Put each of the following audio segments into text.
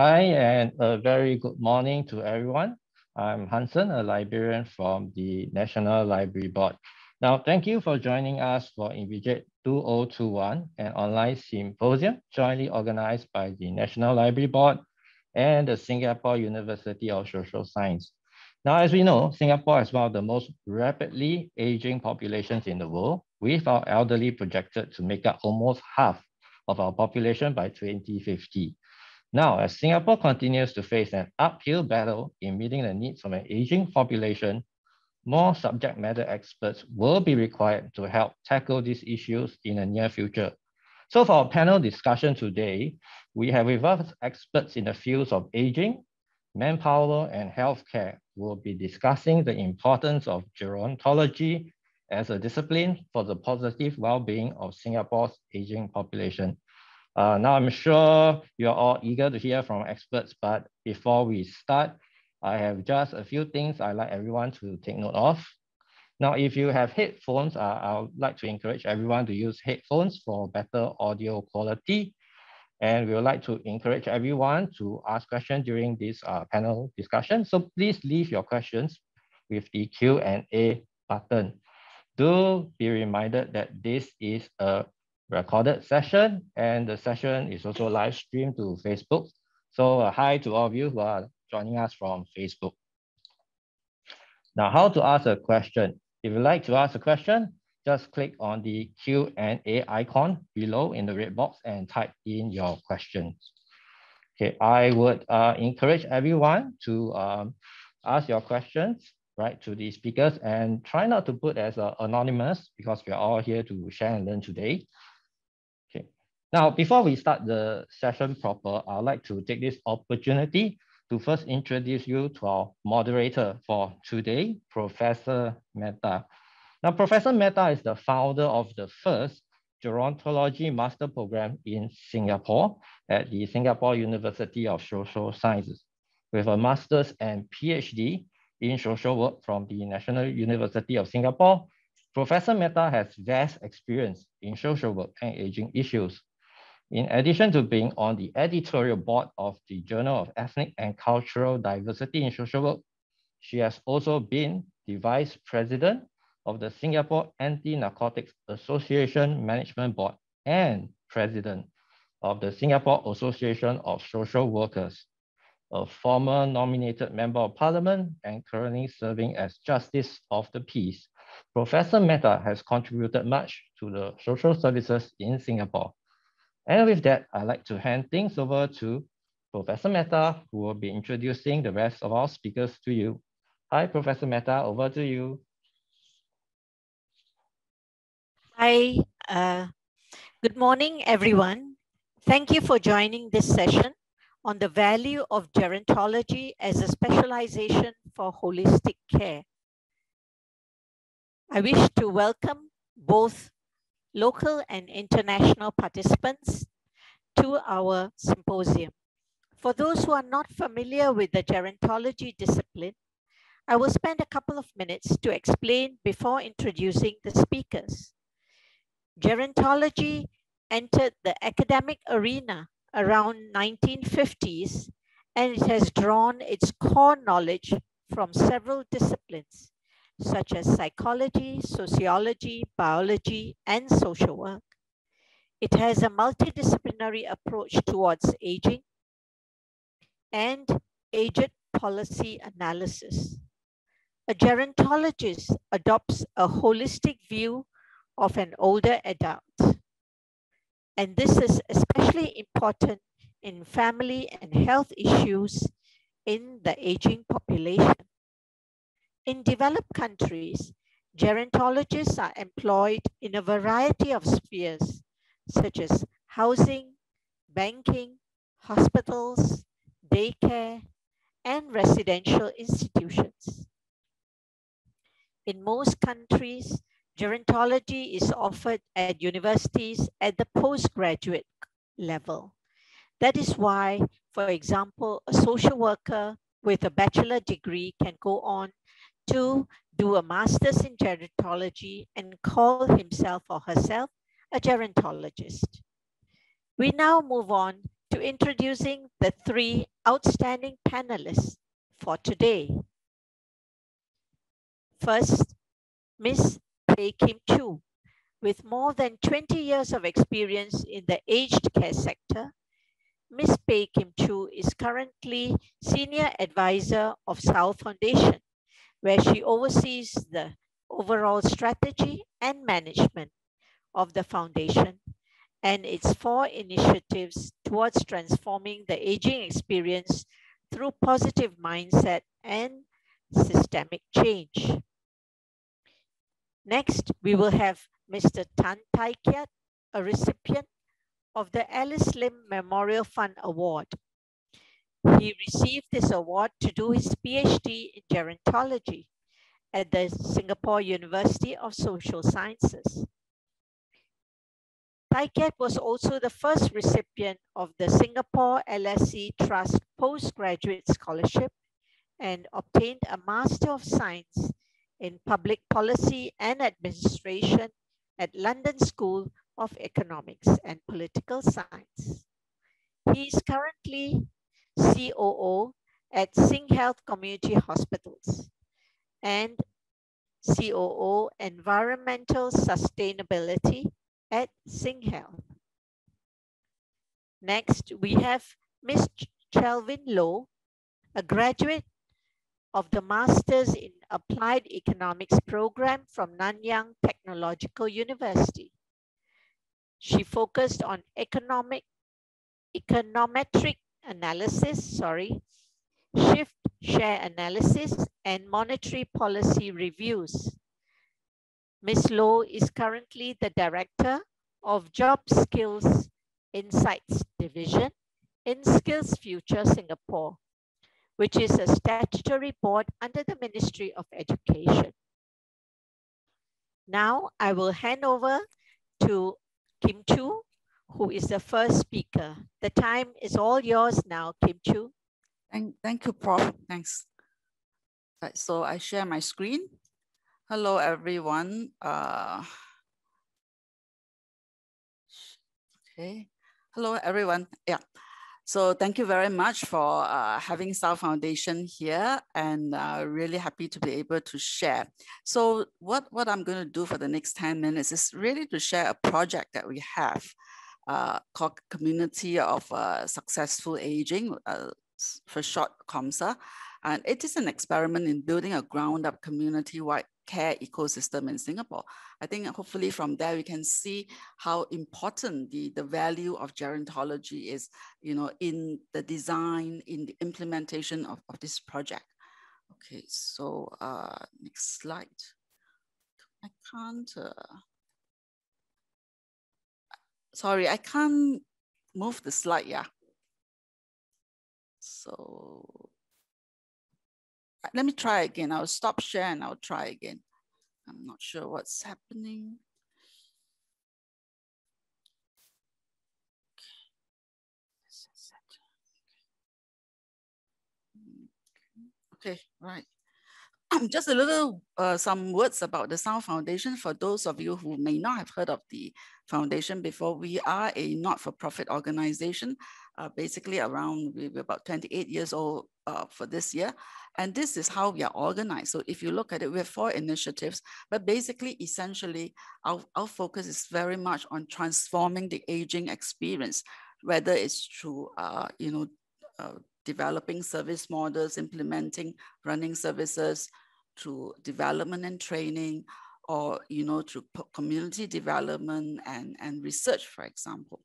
Hi, and a very good morning to everyone. I'm Hansen, a librarian from the National Library Board. Now, thank you for joining us for Envisage 2021, an online symposium jointly organized by the National Library Board and the Singapore University of Social Science. Now, as we know, Singapore is one of the most rapidly aging populations in the world, with our elderly projected to make up almost half of our population by 2050. Now, as Singapore continues to face an uphill battle in meeting the needs of an aging population, more subject matter experts will be required to help tackle these issues in the near future. So for our panel discussion today, we have with us experts in the fields of aging, manpower, and healthcare. We'll be discussing the importance of gerontology as a discipline for the positive well-being of Singapore's aging population. Uh, now, I'm sure you're all eager to hear from experts, but before we start, I have just a few things I'd like everyone to take note of. Now, if you have headphones, uh, I would like to encourage everyone to use headphones for better audio quality. And we would like to encourage everyone to ask questions during this uh, panel discussion. So please leave your questions with the Q&A button. Do be reminded that this is a recorded session and the session is also live streamed to Facebook. So uh, hi to all of you who are joining us from Facebook. Now, how to ask a question? If you'd like to ask a question, just click on the Q&A icon below in the red box and type in your questions. Okay, I would uh, encourage everyone to um, ask your questions right to the speakers and try not to put as uh, anonymous because we're all here to share and learn today. Now before we start the session proper, I'd like to take this opportunity to first introduce you to our moderator for today, Professor Mehta. Now, Professor Mehta is the founder of the first gerontology master program in Singapore at the Singapore University of Social Sciences with a master's and PhD in social work from the National University of Singapore. Professor Mehta has vast experience in social work and aging issues in addition to being on the editorial board of the Journal of Ethnic and Cultural Diversity in Social Work, she has also been the vice president of the Singapore Anti-Narcotics Association Management Board and president of the Singapore Association of Social Workers, a former nominated member of parliament and currently serving as Justice of the Peace. Professor Mehta has contributed much to the social services in Singapore. And with that, I'd like to hand things over to Professor Mehta, who will be introducing the rest of our speakers to you. Hi, Professor Mehta, over to you. Hi, uh, good morning, everyone. Thank you for joining this session on the value of gerontology as a specialization for holistic care. I wish to welcome both local and international participants to our symposium. For those who are not familiar with the gerontology discipline, I will spend a couple of minutes to explain before introducing the speakers. Gerontology entered the academic arena around 1950s and it has drawn its core knowledge from several disciplines such as psychology, sociology, biology, and social work. It has a multidisciplinary approach towards aging and aged policy analysis. A gerontologist adopts a holistic view of an older adult. And this is especially important in family and health issues in the aging population. In developed countries, gerontologists are employed in a variety of spheres, such as housing, banking, hospitals, daycare, and residential institutions. In most countries, gerontology is offered at universities at the postgraduate level. That is why, for example, a social worker with a bachelor degree can go on to do a master's in gerontology and call himself or herself a gerontologist. We now move on to introducing the three outstanding panelists for today. First, Ms. Pei Kim Chu, with more than 20 years of experience in the aged care sector, Ms. Pei Kim Chu is currently Senior Advisor of Tsao Foundation, where she oversees the overall strategy and management of the foundation and its four initiatives towards transforming the aging experience through positive mindset and systemic change. Next, we will have Mr. Tan Tai Kiat, a recipient of the Alice Lim Memorial Fund Award. He received this award to do his PhD in gerontology at the Singapore University of Social Sciences. Tai Kiat was also the first recipient of the Singapore LSE Trust Postgraduate Scholarship and obtained a Master of Science in Public Policy and Administration at London School of Economics and Political Science. He is currently COO at SingHealth Community Hospitals and COO Environmental Sustainability at SingHealth. Next, we have Ms. Chelvin Low, a graduate of the Masters in Applied Economics program from Nanyang Technological University. She focused on economic, econometric analysis, sorry, shift share analysis, and monetary policy reviews. Ms. Low is currently the Director of Job Skills Insights Division in Skills Future Singapore, which is a statutory board under the Ministry of Education. Now I will hand over to Kim Chu, who is the first speaker. The time is all yours now, Kim Chu. Thank, thank you, Prof. Thanks. So I share my screen. Hello, everyone. Uh, okay. Hello, everyone. Yeah. So thank you very much for uh, having Tsao Foundation here and uh, really happy to be able to share. So what, what I'm going to do for the next 10 minutes is really to share a project that we have uh, Community of uh, Successful Aging, uh, for short COMSA. And it is an experiment in building a ground up community-wide care ecosystem in Singapore. I think hopefully from there we can see how important the, the value of gerontology is, you know, in the design, in the implementation of, of this project. Okay, so uh, next slide. I can't, uh, sorry, I can't move the slide, yeah. So let me try again. I'll stop share and I'll try again. I'm not sure what's happening. Okay, right. Just a little, uh, some words about the Tsao Foundation for those of you who may not have heard of the foundation before. We are a not-for-profit organization, uh, basically around, we're about 28 years old uh, for this year. And this is how we are organized. So if you look at it, we have four initiatives, but basically, essentially, our, our focus is very much on transforming the aging experience, whether it's through, uh, you know, uh, developing service models, implementing running services, through development and training, or, you know, through community development and, and research, for example.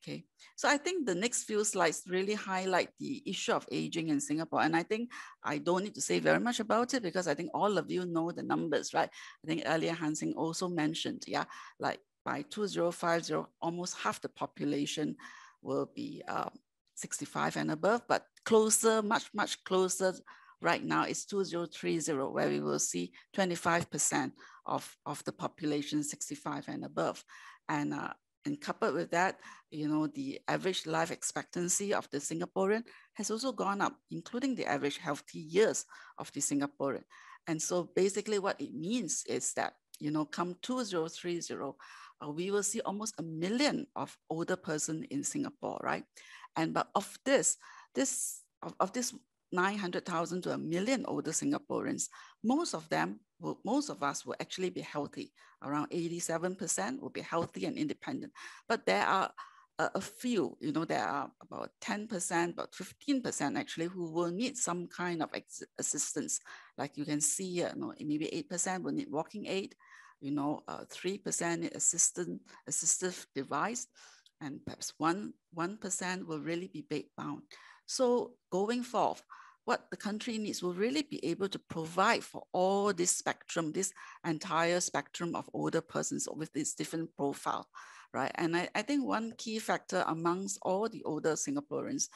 Okay, so I think the next few slides really highlight the issue of aging in Singapore. And I think I don't need to say very much about it because I think all of you know the numbers, right? I think earlier Hansen also mentioned, yeah, like by 2050, almost half the population will be uh, 65 and above, but closer, much, much closer right now is 2030, where we will see 25% of, of the population 65 and above. And uh, and coupled with that, you know, the average life expectancy of the Singaporean has also gone up, including the average healthy years of the Singaporean. And so basically what it means is that, you know, come 2030, uh, we will see almost a million of older person in Singapore, right? And but of this, this of, of this 900,000 to a million older Singaporeans, most of them, will, most of us will actually be healthy. Around 87% will be healthy and independent. But there are a, a few, you know, there are about 10%, about 15% actually who will need some kind of assistance. Like you can see here, you know, maybe 8% will need walking aid, you know, 3% uh, assistant, assistive device, and perhaps 1, 1% will really be bed bound. So going forth, what the country needs will really be able to provide for all this spectrum, this entire spectrum of older persons with this different profile, right? And I, I think one key factor amongst all the older Singaporeans,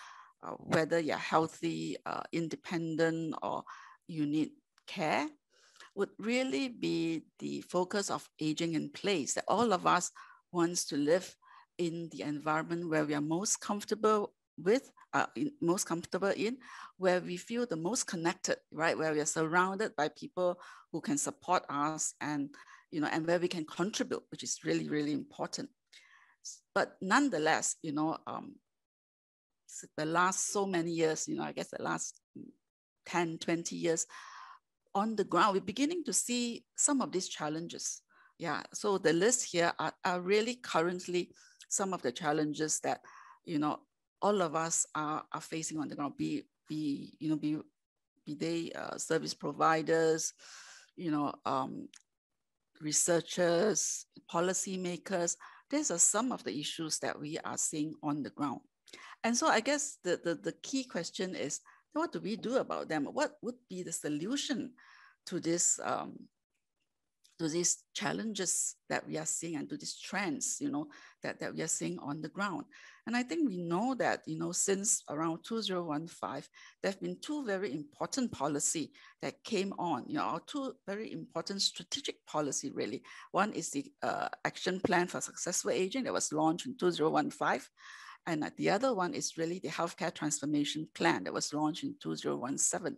uh, whether you're healthy, uh, independent, or you need care, would really be the focus of aging in place, that all of us wants to live in the environment where we are most comfortable with, uh, most comfortable in, where we feel the most connected, right? Where we are surrounded by people who can support us and, you know, and where we can contribute, which is really, really important. But nonetheless, you know, um, the last so many years, you know, I guess the last 10, 20 years, on the ground, we're beginning to see some of these challenges. Yeah, so the list here are, are really currently some of the challenges that, you know, all of us are, are facing on the ground, be, be you know, be, be they uh, service providers, you know, um, researchers, policymakers. These are some of the issues that we are seeing on the ground. And so I guess the, the, the key question is, what do we do about them? What would be the solution to this um, to these challenges that we are seeing and to these trends, you know, that, that we are seeing on the ground. And I think we know that, you know, since around 2015, there have been two very important policy that came on, you know, two very important strategic policy really. One is the uh, action plan for successful aging that was launched in 2015. And the other one is really the healthcare transformation plan that was launched in 2017.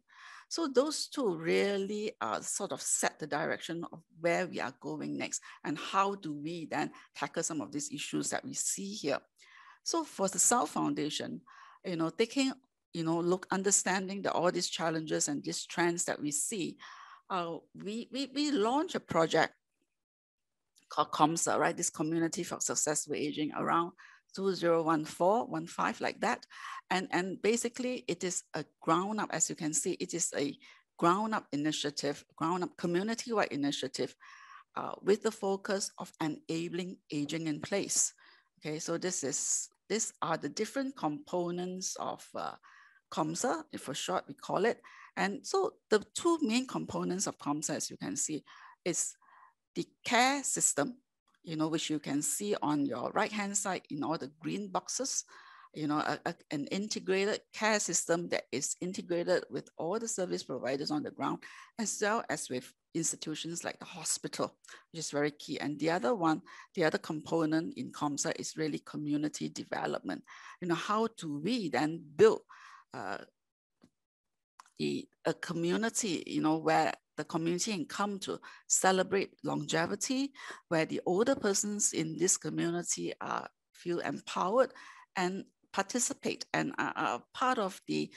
So those two really uh, sort of set the direction of where we are going next and how do we then tackle some of these issues that we see here. So for the Tsao Foundation, you know, taking, you know, look, understanding the, all these challenges and these trends that we see, uh, we, we, we launched a project called COMSA, right? This Community for Successful Aging around 2014, 15, like that. And, and basically it is a ground up, as you can see, it is a ground up initiative, ground up community-wide initiative uh, with the focus of enabling aging in place. Okay, so this is, these are the different components of uh, COMSA, if for short we call it. And so the two main components of COMSA, as you can see, is the care system, you know, which you can see on your right-hand side in all the green boxes, you know, a, a, an integrated care system that is integrated with all the service providers on the ground, as well as with institutions like the hospital, which is very key. And the other one, the other component in COMSA is really community development. You know, how do we then build uh, the, a community, you know, where the community and come to celebrate longevity, where the older persons in this community are feel empowered and participate and are, are part of the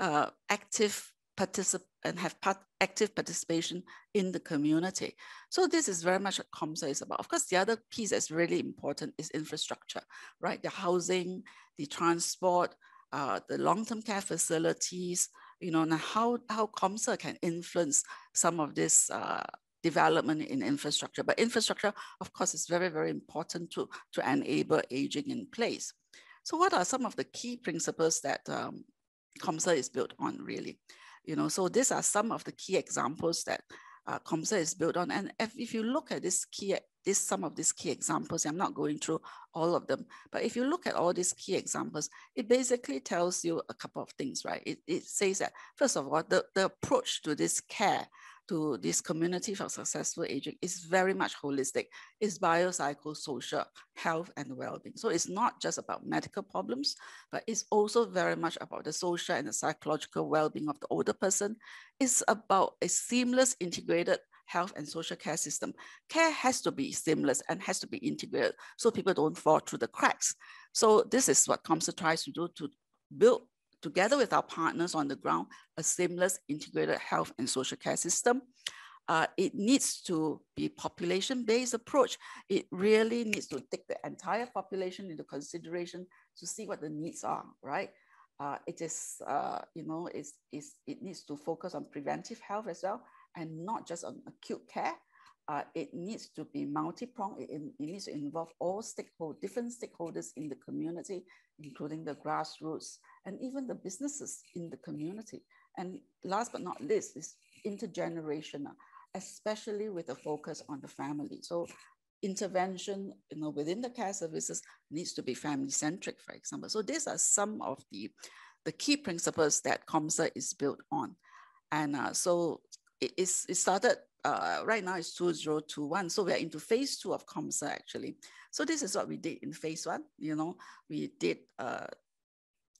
uh, active participate and have part, active participation in the community. So this is very much what COMSA is about. Of course, the other piece that's really important is infrastructure, right? The housing, the transport, uh, the long-term care facilities, you know, how, how COMSA can influence some of this uh, development in infrastructure. But infrastructure, of course, is very, very important to, to enable aging in place. So what are some of the key principles that um, COMSA is built on really? You know, so these are some of the key examples that uh, COMSA is built on. And if, if you look at this key, this some of these key examples, I'm not going through all of them, but if you look at all these key examples, it basically tells you a couple of things, right? It, it says that, first of all, the, the approach to this care to this community for successful aging is very much holistic. It's biopsychosocial health and well-being. So it's not just about medical problems, but it's also very much about the social and the psychological well-being of the older person. It's about a seamless integrated health and social care system. Care has to be seamless and has to be integrated so people don't fall through the cracks. So this is what COMSA tries to do to build together with our partners on the ground, a seamless integrated health and social care system. Uh, it needs to be population-based approach. It really needs to take the entire population into consideration to see what the needs are, right? Uh, it is, uh, you know, it's, it's, it needs to focus on preventive health as well and not just on acute care. Uh, it needs to be multi-pronged. It, it, needs to involve all stakeholders, different stakeholders in the community, including the grassroots and even the businesses in the community. And last but not least is intergenerational, especially with a focus on the family. So intervention you know, within the care services needs to be family-centric, for example. So these are some of the, the key principles that COMSA is built on. And uh, so it, is, it started, uh, right now it's 2021. So we're into phase two of COMSA actually. So this is what we did in phase one. You know, we did uh,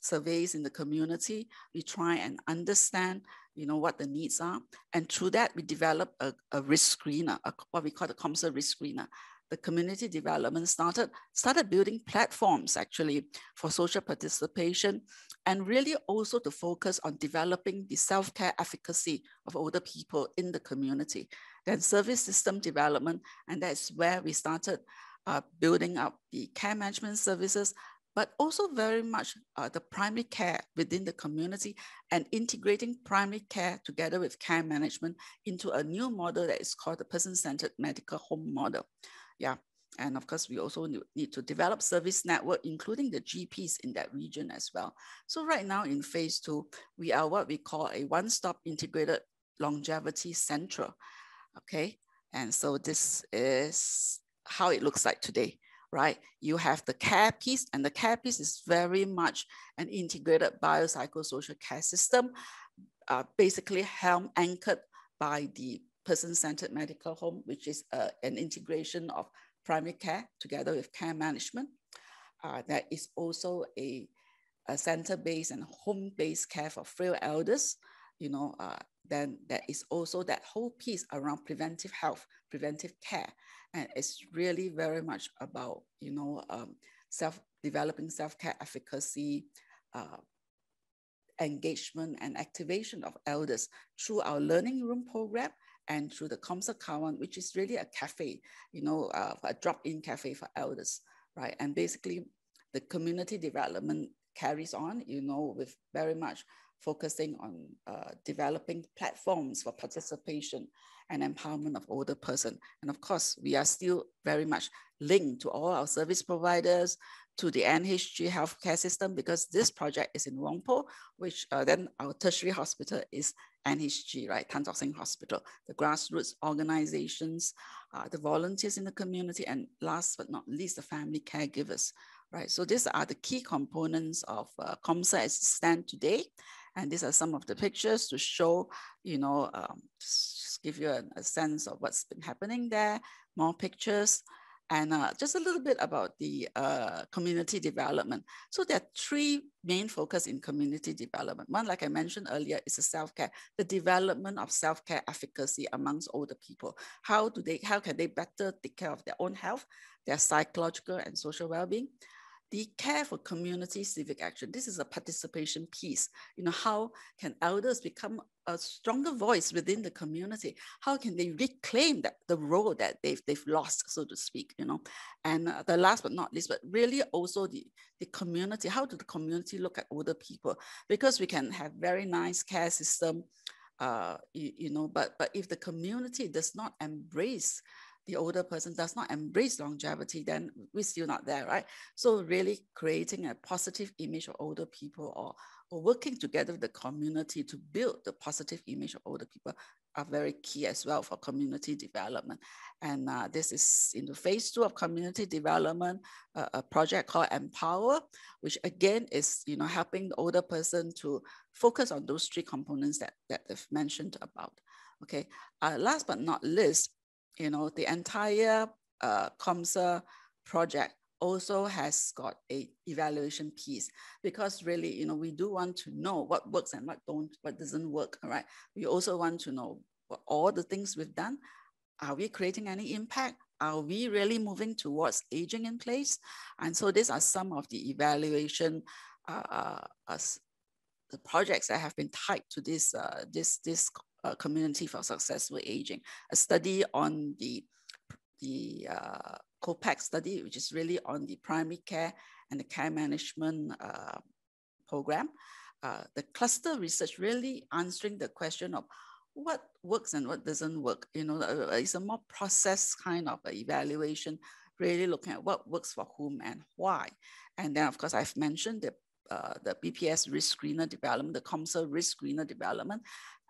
surveys in the community. We try and understand, you know, what the needs are. And through that, we develop a, a risk screener, a, what we call the COMSA risk screener the community development started, started building platforms actually for social participation and really also to focus on developing the self-care efficacy of older people in the community. Then service system development, and that's where we started uh, building up the care management services, but also very much uh, the primary care within the community and integrating primary care together with care management into a new model that is called the person-centered medical home model. Yeah. And of course, we also need to develop service network, including the GPs in that region as well. So right now in phase two, we are what we call a one-stop integrated longevity center. Okay. And so this is how it looks like today, right? You have the care piece and the care piece is very much an integrated biopsychosocial care system, uh, basically helm anchored by the person-centered medical home, which is uh, an integration of primary care together with care management. Uh, there is also a, a center-based and home-based care for frail elders. You know, uh, then there is also that whole piece around preventive health, preventive care. And it's really very much about, you know, um, self developing self-care efficacy, uh, engagement and activation of elders through our learning room program and through the COMSA Kawan, which is really a cafe, you know, uh, a drop-in cafe for elders, right? And basically the community development carries on, you know, with very much focusing on uh, developing platforms for participation and empowerment of older person. And of course, we are still very much linked to all our service providers, to the NHG healthcare system, because this project is in Whampoa, which uh, then our tertiary hospital is NHG, right, Tan Tock Seng Hospital, the grassroots organizations, uh, the volunteers in the community, and last but not least, the family caregivers, right? So these are the key components of uh, COMSA as it stand today. And these are some of the pictures to show, you know, um, just give you a, a sense of what's been happening there, more pictures. And uh, just a little bit about the uh, community development. So there are three main focus in community development. One, like I mentioned earlier, is the self-care, the development of self-care efficacy amongst older people. How do they, how can they better take care of their own health, their psychological and social well-being? The care for community civic action. This is a participation piece. You know, how can elders become a stronger voice within the community? How can they reclaim that the role that they've, they've lost, so to speak, you know? And uh, the last but not least, but really also the, the community, how do the community look at older people? Because we can have very nice care system, uh, you, you know, but, but if the community does not embrace the older person does not embrace longevity, then we're still not there, right? So really creating a positive image of older people or, or working together with the community to build the positive image of older people are very key as well for community development. And uh, this is in the phase two of community development, uh, a project called Empower, which again is you know helping the older person to focus on those three components that, that they've mentioned about. Okay, uh, last but not least, you know, the entire uh, COMSA project also has got a evaluation piece because really, you know, we do want to know what works and what don't, what doesn't work, all right? We also want to know all the things we've done. Are we creating any impact? Are we really moving towards aging in place? And so these are some of the evaluation uh, uh, the projects that have been tied to this, uh, this, this uh, community for successful aging, a study on the, the uh, COPAC study, which is really on the primary care and the care management uh, program. Uh, the cluster research really answering the question of what works and what doesn't work. You know, uh, it's a more process kind of evaluation, really looking at what works for whom and why. And then, of course, I've mentioned the uh, the BPS risk screener development, the COMSA risk screener development,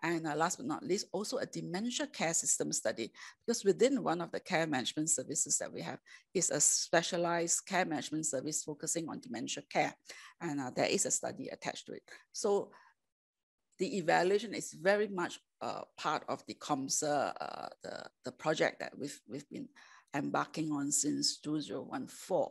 and uh, last but not least, also a dementia care system study, because within one of the care management services that we have is a specialized care management service focusing on dementia care. And uh, there is a study attached to it. So the evaluation is very much uh, part of the COMSA, uh, the, the project that we've, we've been embarking on since 2014.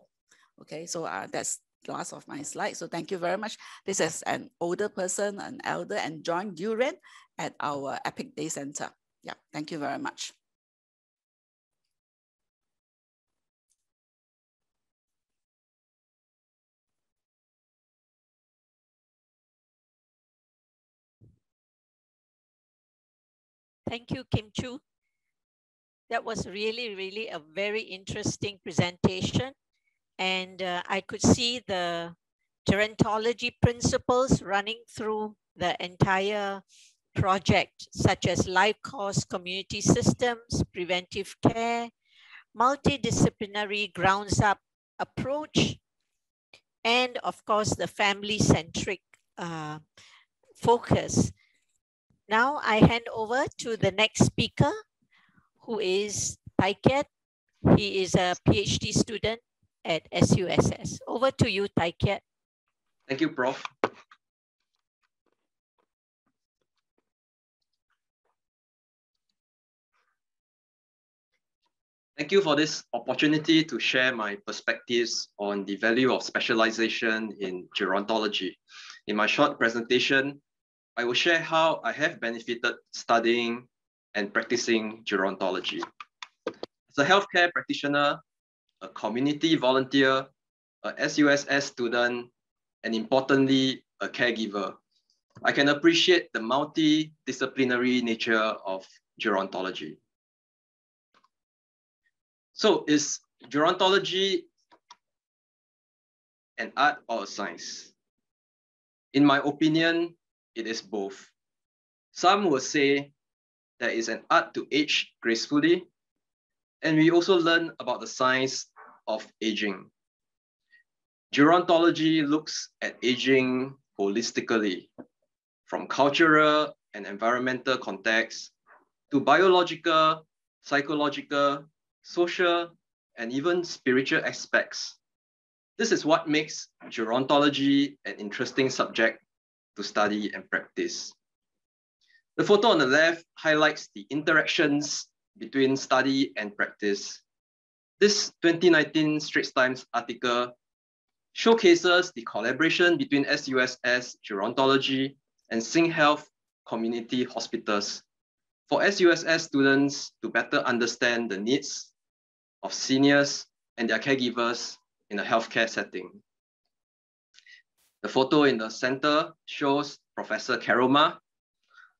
Okay, so uh, that's last of my slides. So thank you very much. This is an older person, an elder, and John Duran at our Epic Day Center. Yeah, thank you very much. Thank you, Kim Chu. That was really, really a very interesting presentation. And uh, I could see the gerontology principles running through the entire project, such as life course community systems, preventive care, multidisciplinary grounds up approach, and of course, the family-centric uh, focus. Now I hand over to the next speaker, who is Tai Kiat. He is a PhD student at SUSS. Over to you, Tai Kiat. Thank you, Prof. Thank you for this opportunity to share my perspectives on the value of specialization in gerontology. In my short presentation, I will share how I have benefited studying and practicing gerontology. As a healthcare practitioner, a community volunteer, a SUSS student, and importantly, a caregiver, I can appreciate the multidisciplinary nature of gerontology. So is gerontology an art or a science? In my opinion, it is both. Some will say there is an art to age gracefully, and we also learn about the science of aging. Gerontology looks at aging holistically, from cultural and environmental contexts to biological, psychological, social, and even spiritual aspects. This is what makes gerontology an interesting subject to study and practice. The photo on the left highlights the interactions between study and practice. This 2019 Straits Times article showcases the collaboration between SUSS Gerontology and SingHealth Community Hospitals for SUSS students to better understand the needs of seniors and their caregivers in a healthcare setting. The photo in the center shows Professor Carol Ma,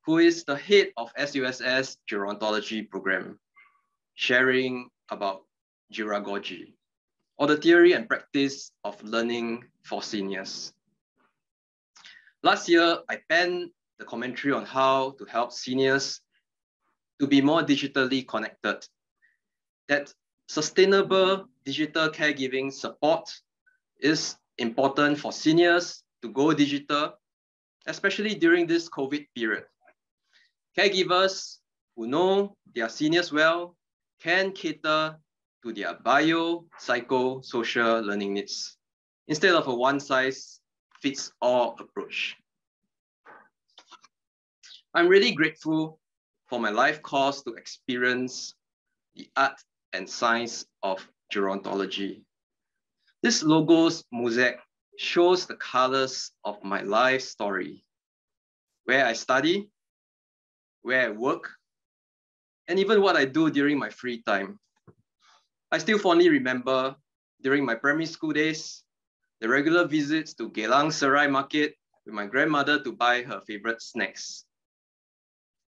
who is the head of SUSS Gerontology program, sharing about gerogogy, or the theory and practice of learning for seniors. Last year, I penned the commentary on how to help seniors to be more digitally connected, that sustainable digital caregiving support is important for seniors to go digital, especially during this COVID period. Caregivers who know their seniors well can cater to their bio, psycho, social learning needs instead of a one size fits all approach. I'm really grateful for my life course to experience the art and science of gerontology. This logo's mosaic shows the colors of my life story, where I study, where I work, and even what I do during my free time. I still fondly remember during my primary school days, the regular visits to Geylang Serai Market with my grandmother to buy her favorite snacks.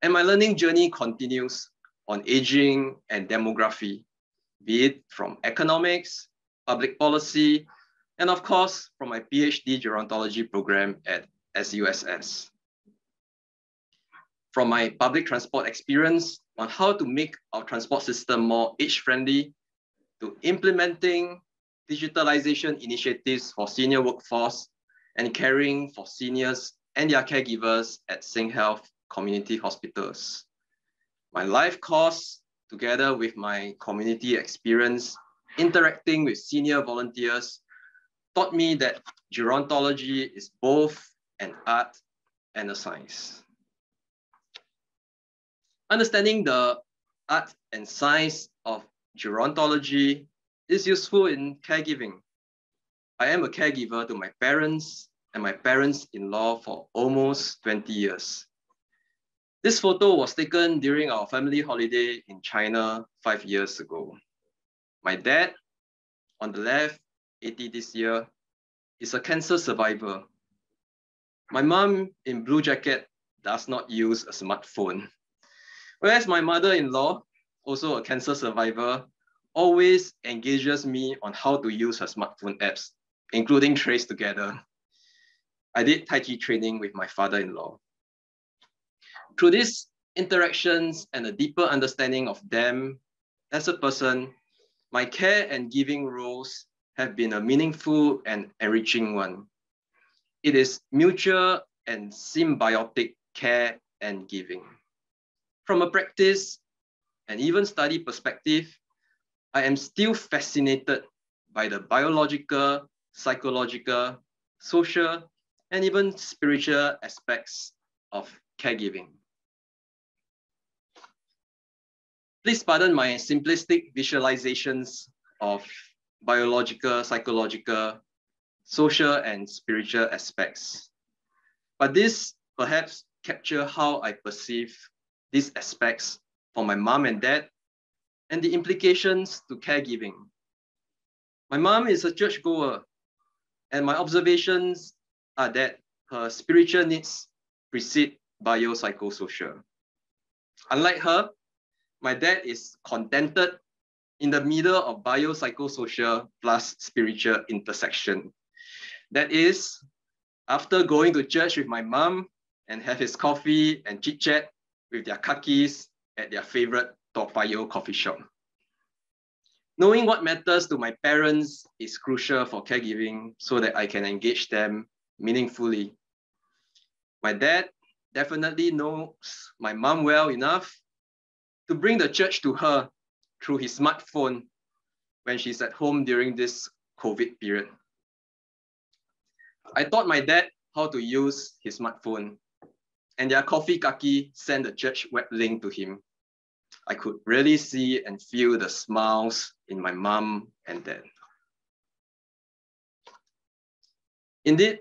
And my learning journey continues on aging and demography, be it from economics, public policy, and of course, from my PhD gerontology program at SUSS. From my public transport experience on how to make our transport system more age-friendly, to implementing digitalization initiatives for senior workforce and caring for seniors and their caregivers at SingHealth community hospitals. My life course, together with my community experience, interacting with senior volunteers, taught me that gerontology is both an art and a science. Understanding the art and science of gerontology is useful in caregiving. I am a caregiver to my parents and my parents-in-law for almost 20 years. This photo was taken during our family holiday in China five years ago. My dad, on the left, 80 this year, is a cancer survivor. My mom in blue jacket does not use a smartphone. Whereas my mother-in-law, also a cancer survivor, always engages me on how to use her smartphone apps, including Trace Together. I did Tai Chi training with my father-in-law. Through these interactions and a deeper understanding of them as a person, my care and giving roles have been a meaningful and enriching one. It is mutual and symbiotic care and giving. From a practice and even study perspective, I am still fascinated by the biological, psychological, social, and even spiritual aspects of caregiving. Please pardon my simplistic visualizations of biological, psychological, social, and spiritual aspects. But this perhaps capture how I perceive these aspects for my mom and dad and the implications to caregiving. My mom is a churchgoer, and my observations are that her spiritual needs precede biopsychosocial. Unlike her, my dad is contented in the middle of biopsychosocial plus spiritual intersection. That is, after going to church with my mom and have his coffee and chit chat with their kakis at their favorite Toa Payoh coffee shop. Knowing what matters to my parents is crucial for caregiving so that I can engage them meaningfully. My dad definitely knows my mom well enough to bring the church to her through his smartphone when she's at home during this COVID period. I taught my dad how to use his smartphone and their coffee kaki sent the church web link to him. I could really see and feel the smiles in my mom and dad. Indeed,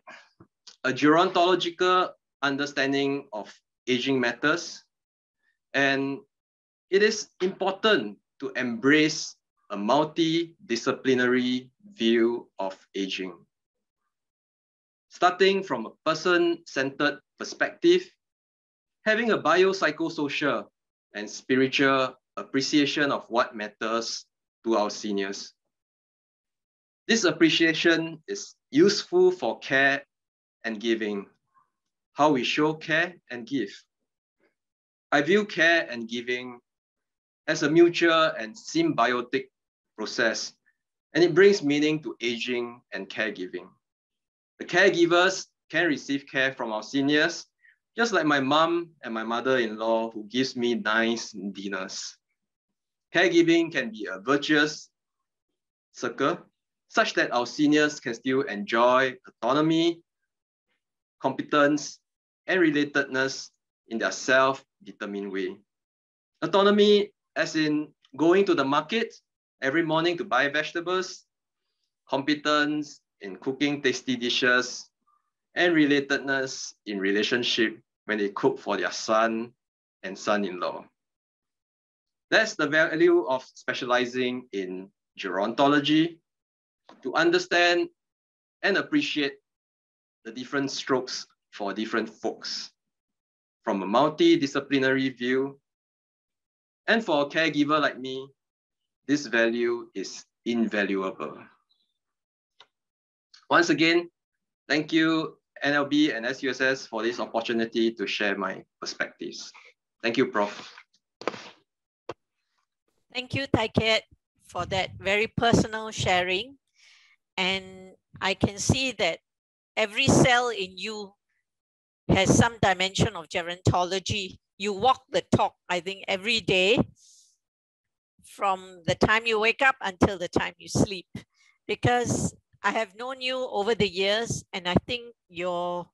a gerontological understanding of aging matters and it is important to embrace a multidisciplinary view of aging. Starting from a person-centered perspective, having a biopsychosocial and spiritual appreciation of what matters to our seniors. This appreciation is useful for care and giving, how we show care and give. I view care and giving as a mutual and symbiotic process, and it brings meaning to aging and caregiving. The caregivers can receive care from our seniors, just like my mom and my mother-in-law who gives me nice dinners. Caregiving can be a virtuous circle such that our seniors can still enjoy autonomy, competence, and relatedness in their self-determined way. Autonomy as in going to the market every morning to buy vegetables, competence in cooking tasty dishes, and relatedness in relationship when they cook for their son and son-in-law. That's the value of specializing in gerontology to understand and appreciate the different strokes for different folks from a multidisciplinary view. And for a caregiver like me, this value is invaluable. Once again, thank you NLB and SUSS for this opportunity to share my perspectives. Thank you, Prof. Thank you, Taiket, for that very personal sharing. And I can see that every cell in you has some dimension of gerontology. You walk the talk, I think, every day from the time you wake up until the time you sleep. Because I have known you over the years, and I think your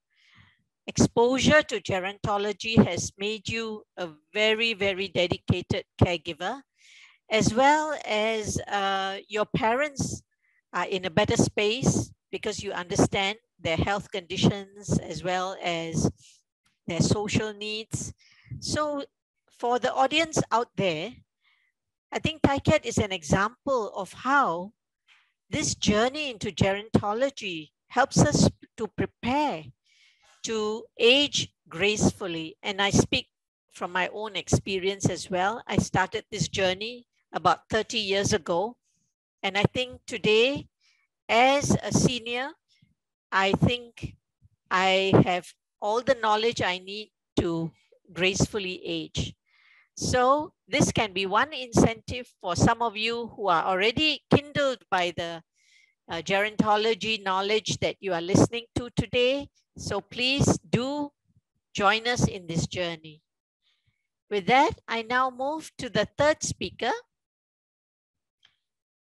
exposure to gerontology has made you a very, very dedicated caregiver, as well as uh, your parents are in a better space because you understand their health conditions as well as their social needs. So for the audience out there, I think TICAT is an example of how this journey into gerontology helps us to prepare to age gracefully. And I speak from my own experience as well. I started this journey about 30 years ago. And I think today, as a senior, I think I have all the knowledge I need to gracefully age. So this can be one incentive for some of you who are already kindled by the uh, gerontology knowledge that you are listening to today. So please do join us in this journey. With that, I now move to the third speaker,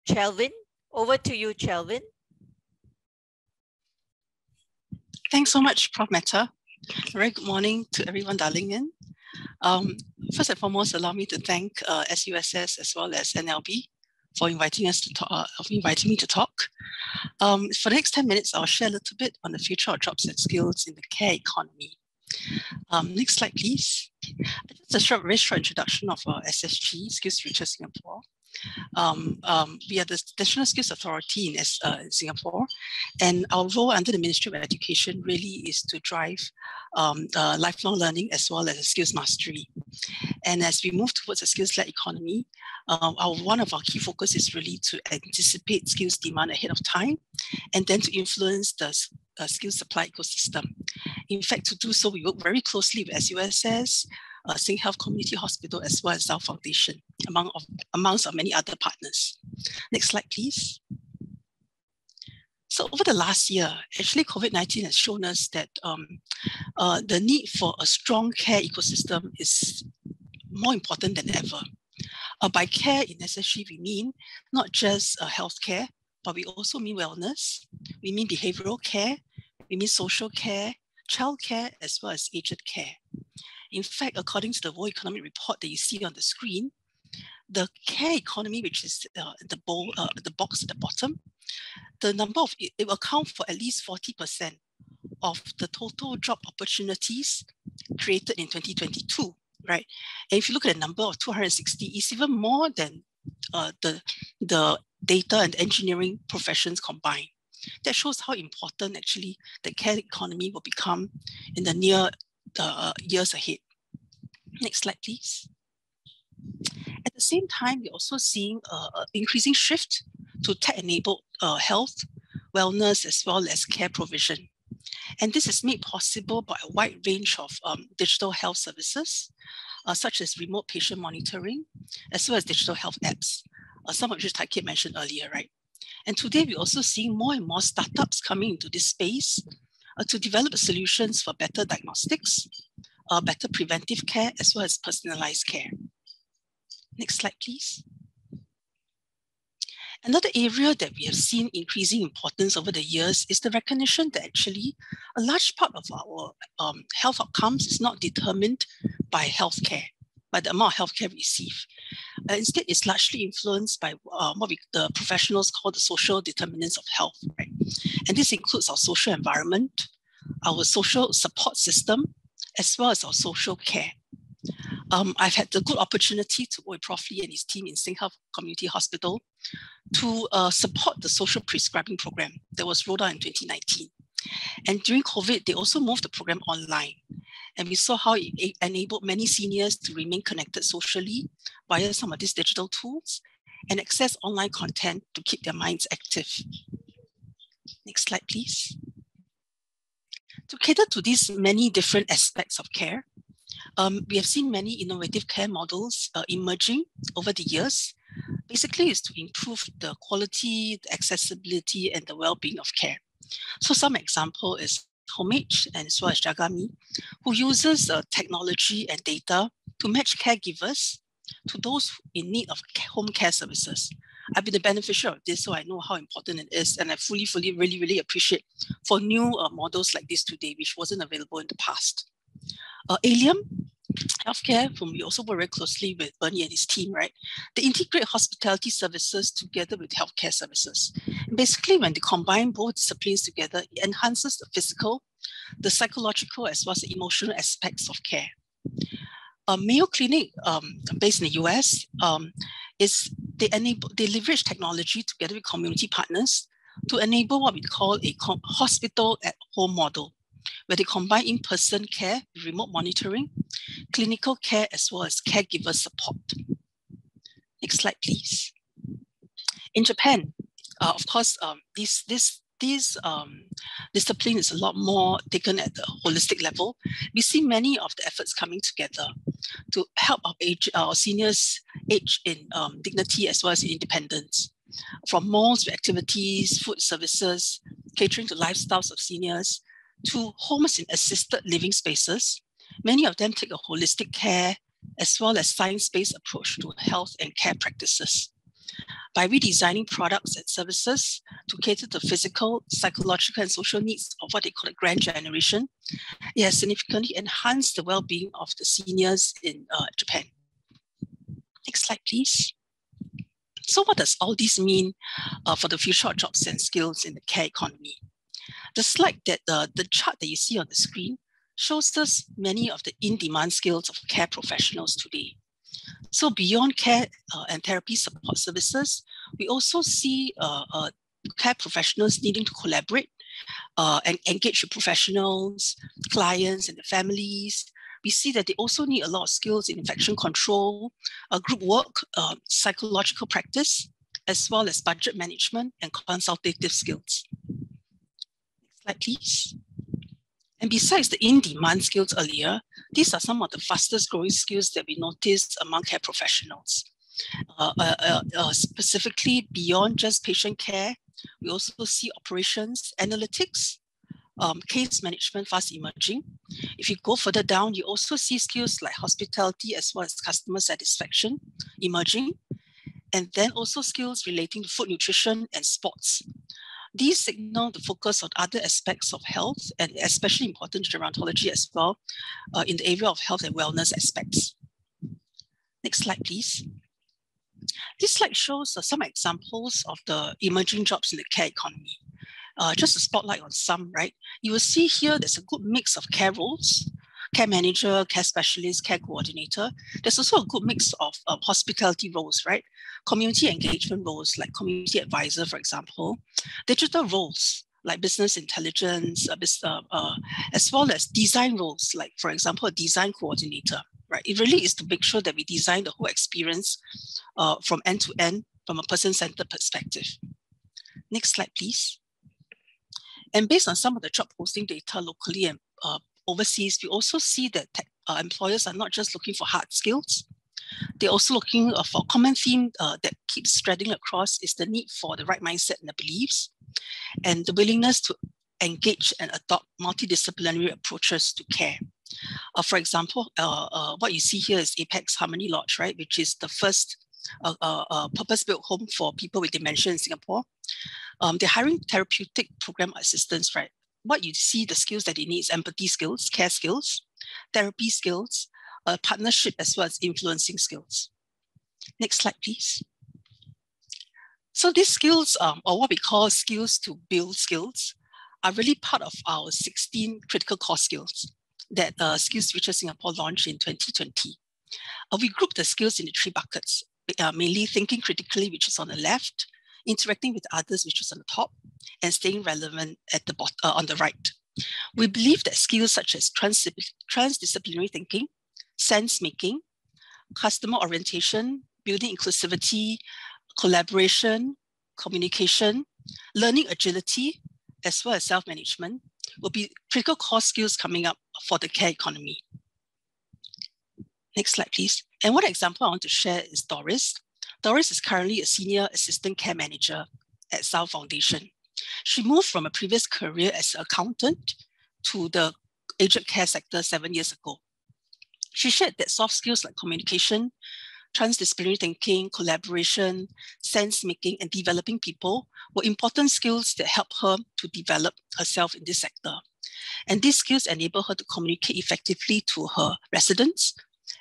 Chelvin. Over to you, Chelvin. Thanks so much, Prof. Mehta. Very good morning to everyone dialing in. Um, first and foremost, allow me to thank uh, SUSS as well as NLB for inviting us to talk, uh, inviting me to talk. Um, for the next 10 minutes, I'll share a little bit on the future of jobs and skills in the care economy. Um, next slide, please. Just a short, very short introduction of uh, SSG, SkillsFuture Singapore. Um, um, we are the National Skills Authority in, uh, in, Singapore, and our role under the Ministry of Education really is to drive um, uh, lifelong learning as well as skills mastery. And as we move towards a skills-led economy, uh, our, one of our key focus is really to anticipate skills demand ahead of time, and then to influence the uh, skills supply ecosystem. In fact, to do so, we work very closely with SUSS, uh, SingHealth Community Hospital, as well as Tsao Foundation, among of, amongst many other partners. Next slide, please. So over the last year, actually COVID-19 has shown us that um, uh, the need for a strong care ecosystem is more important than ever. Uh, by care in SSG, we mean not just uh, healthcare, but we also mean wellness, we mean behavioral care, we mean social care, child care, as well as aged care. In fact, according to the World Economic Report that you see on the screen, the care economy, which is uh, the, bowl, uh, the box at the bottom, the number of, it, will account for at least 40% of the total job opportunities created in 2022, right? And if you look at the number of 260, it's even more than uh, the, the data and engineering professions combined. That shows how important actually the care economy will become in the near uh, years ahead. Next slide, please. At the same time, we're also seeing an increasing shift to tech-enabled uh, health, wellness, as well as care provision. And this is made possible by a wide range of um, digital health services, uh, such as remote patient monitoring, as well as digital health apps, uh, some of which Taiki mentioned earlier, right? And today we're also seeing more and more startups coming into this space to develop solutions for better diagnostics, uh, better preventive care, as well as personalized care. Next slide, please. Another area that we have seen increasing importance over the years is the recognition that actually a large part of our um, health outcomes is not determined by healthcare, by the amount of healthcare we receive. Uh, instead, it's largely influenced by uh, what we, the professionals call the social determinants of health. Right? And this includes our social environment, our social support system, as well as our social care. Um, I've had the good opportunity to work with Prof. Lee and his team in SingHealth Community Hospital to uh, support the social prescribing program that was rolled out in 2019. And during COVID, they also moved the program online. And we saw how it enabled many seniors to remain connected socially via some of these digital tools and access online content to keep their minds active. Next slide, please. To cater to these many different aspects of care, um, we have seen many innovative care models uh, emerging over the years. Basically, is to improve the quality, the accessibility, and the well-being of care. So some example is Homage and as well as Jaga-Me, who uses uh, technology and data to match caregivers to those in need of home care services. I've been the beneficiary of this, so I know how important it is, and I fully, fully, really, really appreciate for new uh, models like this today, which wasn't available in the past. Uh, Healthcare, whom we also work very closely with Bernie and his team, right? They integrate hospitality services together with healthcare services. And basically, when they combine both disciplines together, it enhances the physical, the psychological, as well as the emotional aspects of care. A Mayo Clinic, um, based in the US, um, is they enable they leverage technology together with community partners to enable what we call a hospital at home model where they combine in-person care remote monitoring, clinical care, as well as caregiver support. Next slide, please. In Japan, uh, of course, um, this, this, this um, discipline is a lot more taken at the holistic level. We see many of the efforts coming together to help our, age, our seniors age in um, dignity as well as independence. From malls with activities, food services, catering to lifestyles of seniors, to homes in assisted living spaces. Many of them take a holistic care as well as science-based approach to health and care practices. By redesigning products and services to cater to physical, psychological, and social needs of what they call a grand generation, it has significantly enhanced the well-being of the seniors in uh, Japan. Next slide, please. So what does all this mean uh, for the future of jobs and skills in the care economy? The slide that the chart that you see on the screen shows us many of the in-demand skills of care professionals today. So beyond care uh, and therapy support services, we also see uh, uh, care professionals needing to collaborate uh, and engage with professionals, clients, and the families. We see that they also need a lot of skills in infection control, uh, group work, psychological practice, as well as budget management and consultative skills slide, please. And besides the in-demand skills earlier, these are some of the fastest growing skills that we noticed among care professionals. Uh, uh, uh, uh, specifically beyond just patient care, we also see operations, analytics, um, case management fast emerging. If you go further down, you also see skills like hospitality as well as customer satisfaction emerging, and then also skills relating to food nutrition and sports. These signal the focus on other aspects of health and especially important gerontology as well uh, in the area of health and wellness aspects. Next slide, please. This slide shows uh, some examples of the emerging jobs in the care economy. Uh, just a spotlight on some, right? You will see here there's a good mix of care roles, care manager, care specialist, care coordinator. There's also a good mix of uh, hospitality roles, right? Community engagement roles like community advisor, for example, digital roles like business intelligence, uh, uh, uh, as well as design roles like, for example, a design coordinator, right? It really is to make sure that we design the whole experience uh, from end to end from a person-centered perspective. Next slide, please. And based on some of the job posting data locally and uh, overseas, we also see that uh, employers are not just looking for hard skills. They're also looking uh, for a common theme uh, that keeps spreading across is the need for the right mindset and the beliefs, and the willingness to engage and adopt multidisciplinary approaches to care. Uh, for example, uh, uh, what you see here is Apex Harmony Lodge, right, which is the first purpose-built home for people with dementia in Singapore. Um, they're hiring therapeutic program assistants, right, what you see the skills that they need is empathy skills, care skills, therapy skills, uh, partnership as well as influencing skills. Next slide, please. So these skills, um, or what we call skills to build skills, are really part of our 16 critical core skills that uh, SkillsFuture Singapore launched in 2020. Uh, we group the skills into three buckets, uh, mainly thinking critically, which is on the left, interacting with others, which is on the top, and staying relevant at the uh, on the right. We believe that skills such as trans transdisciplinary thinking, sense making, customer orientation, building inclusivity, collaboration, communication, learning agility, as well as self-management will be critical core skills coming up for the care economy. Next slide, please. And one example I want to share is Doris. Doris is currently a senior assistant care manager at Tsao Foundation. She moved from a previous career as an accountant to the aged care sector seven years ago. She shared that soft skills like communication, transdisciplinary thinking, collaboration, sense making, and developing people were important skills that helped her to develop herself in this sector. And these skills enable her to communicate effectively to her residents,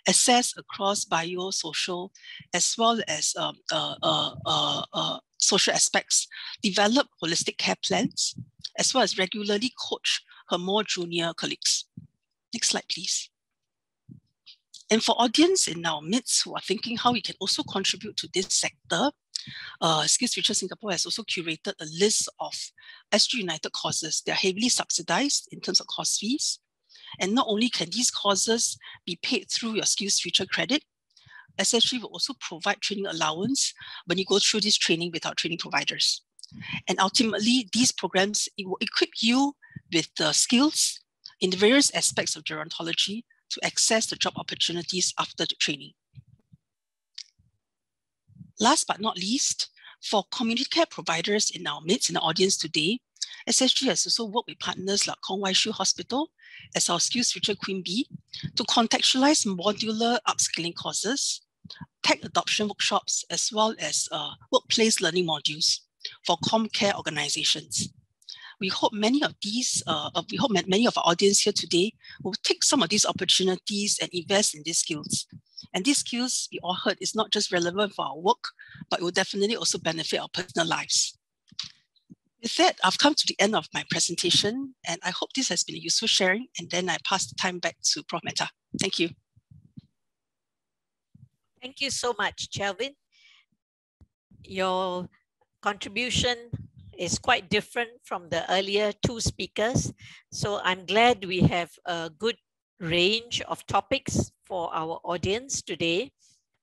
assess across biosocial as well as um, uh, uh, uh, uh, social aspects, develop holistic care plans, as well as regularly coach her more junior colleagues. Next slide, please. And for audience in our midst who are thinking how we can also contribute to this sector, uh, Skills Singapore has also curated a list of SG United courses. They are heavily subsidized in terms of course fees. And not only can these courses be paid through your SkillsFuture credit, SSG will also provide training allowance when you go through this training without training providers. And ultimately, these programs it will equip you with the skills in the various aspects of gerontology to access the job opportunities after the training. Last but not least, for community care providers in our midst, in the audience today, SSG has also worked with partners like Kwong Wai Shiu Hospital as our SkillsFuture Queen Bee to contextualize modular upskilling courses, tech adoption workshops, as well as uh, workplace learning modules for ComCare organizations we hope many of these, uh, we hope many of our audience here today will take some of these opportunities and invest in these skills. And these skills we all heard is not just relevant for our work, but it will definitely also benefit our personal lives. With that, I've come to the end of my presentation, and I hope this has been a useful sharing, and then I pass the time back to Prof. Mehta. Thank you. Thank you so much, Chelvin. Your contribution is quite different from the earlier two speakers. So I'm glad we have a good range of topics for our audience today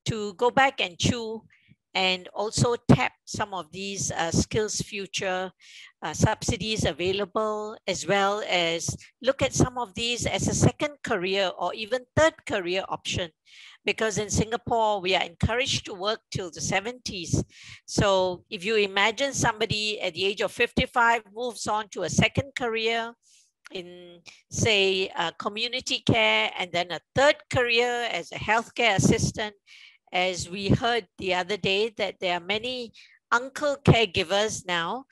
to go back and chew and also tap some of these uh, skills future uh, subsidies available as well as look at some of these as a second career or even third career option because in Singapore, we are encouraged to work till the 70s. So if you imagine somebody at the age of 55 moves on to a second career in, say, uh, community care, and then a third career as a healthcare assistant, as we heard the other day that there are many uncle caregivers now,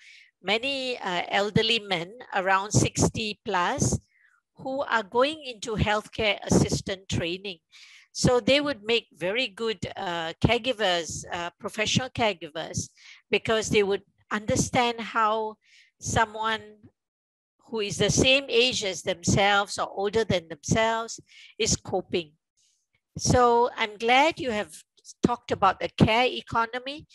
many uh, elderly men around 60 plus who are going into healthcare assistant training. So they would make very good uh, caregivers, uh, professional caregivers, because they would understand how someone who is the same age as themselves or older than themselves is coping. So I'm glad you have talked about the care economy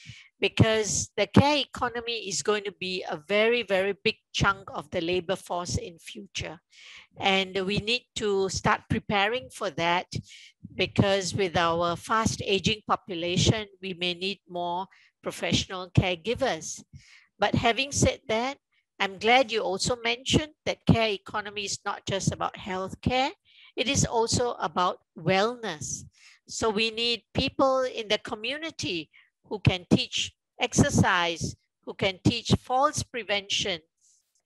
because the care economy is going to be a very, very big chunk of the labor force in future. And we need to start preparing for that because with our fast aging population, we may need more professional caregivers. But having said that, I'm glad you also mentioned that care economy is not just about healthcare, it is also about wellness. So we need people in the community who can teach exercise, who can teach falls prevention,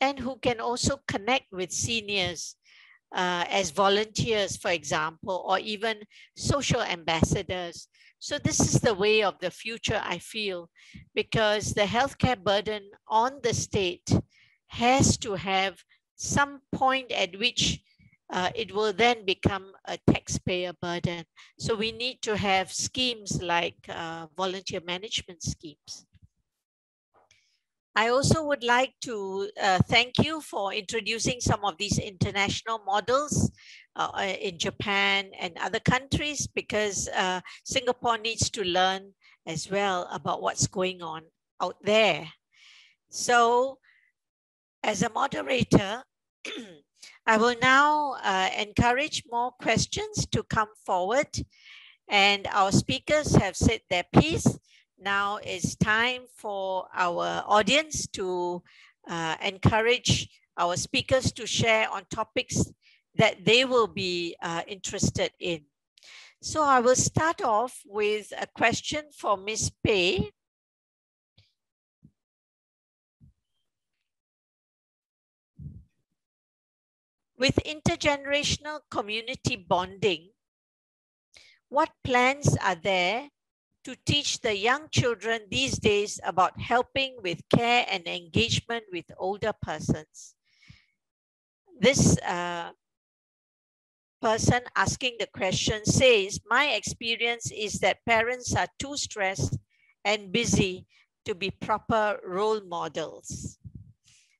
and who can also connect with seniors uh, as volunteers, for example, or even social ambassadors. So this is the way of the future, I feel, because the healthcare burden on the state has to have some point at which uh, it will then become a taxpayer burden. So we need to have schemes like uh, volunteer management schemes. I also would like to uh, thank you for introducing some of these international models uh, uh, in Japan and other countries because uh, Singapore needs to learn as well about what's going on out there. So as a moderator, I will now uh, encourage more questions to come forward and our speakers have said their piece. Now it's time for our audience to uh, encourage our speakers to share on topics that they will be uh, interested in. So I will start off with a question for Ms. Peh. With intergenerational community bonding, what plans are there to teach the young children these days about helping with care and engagement with older persons? This uh, person asking the question says, my experience is that parents are too stressed and busy to be proper role models.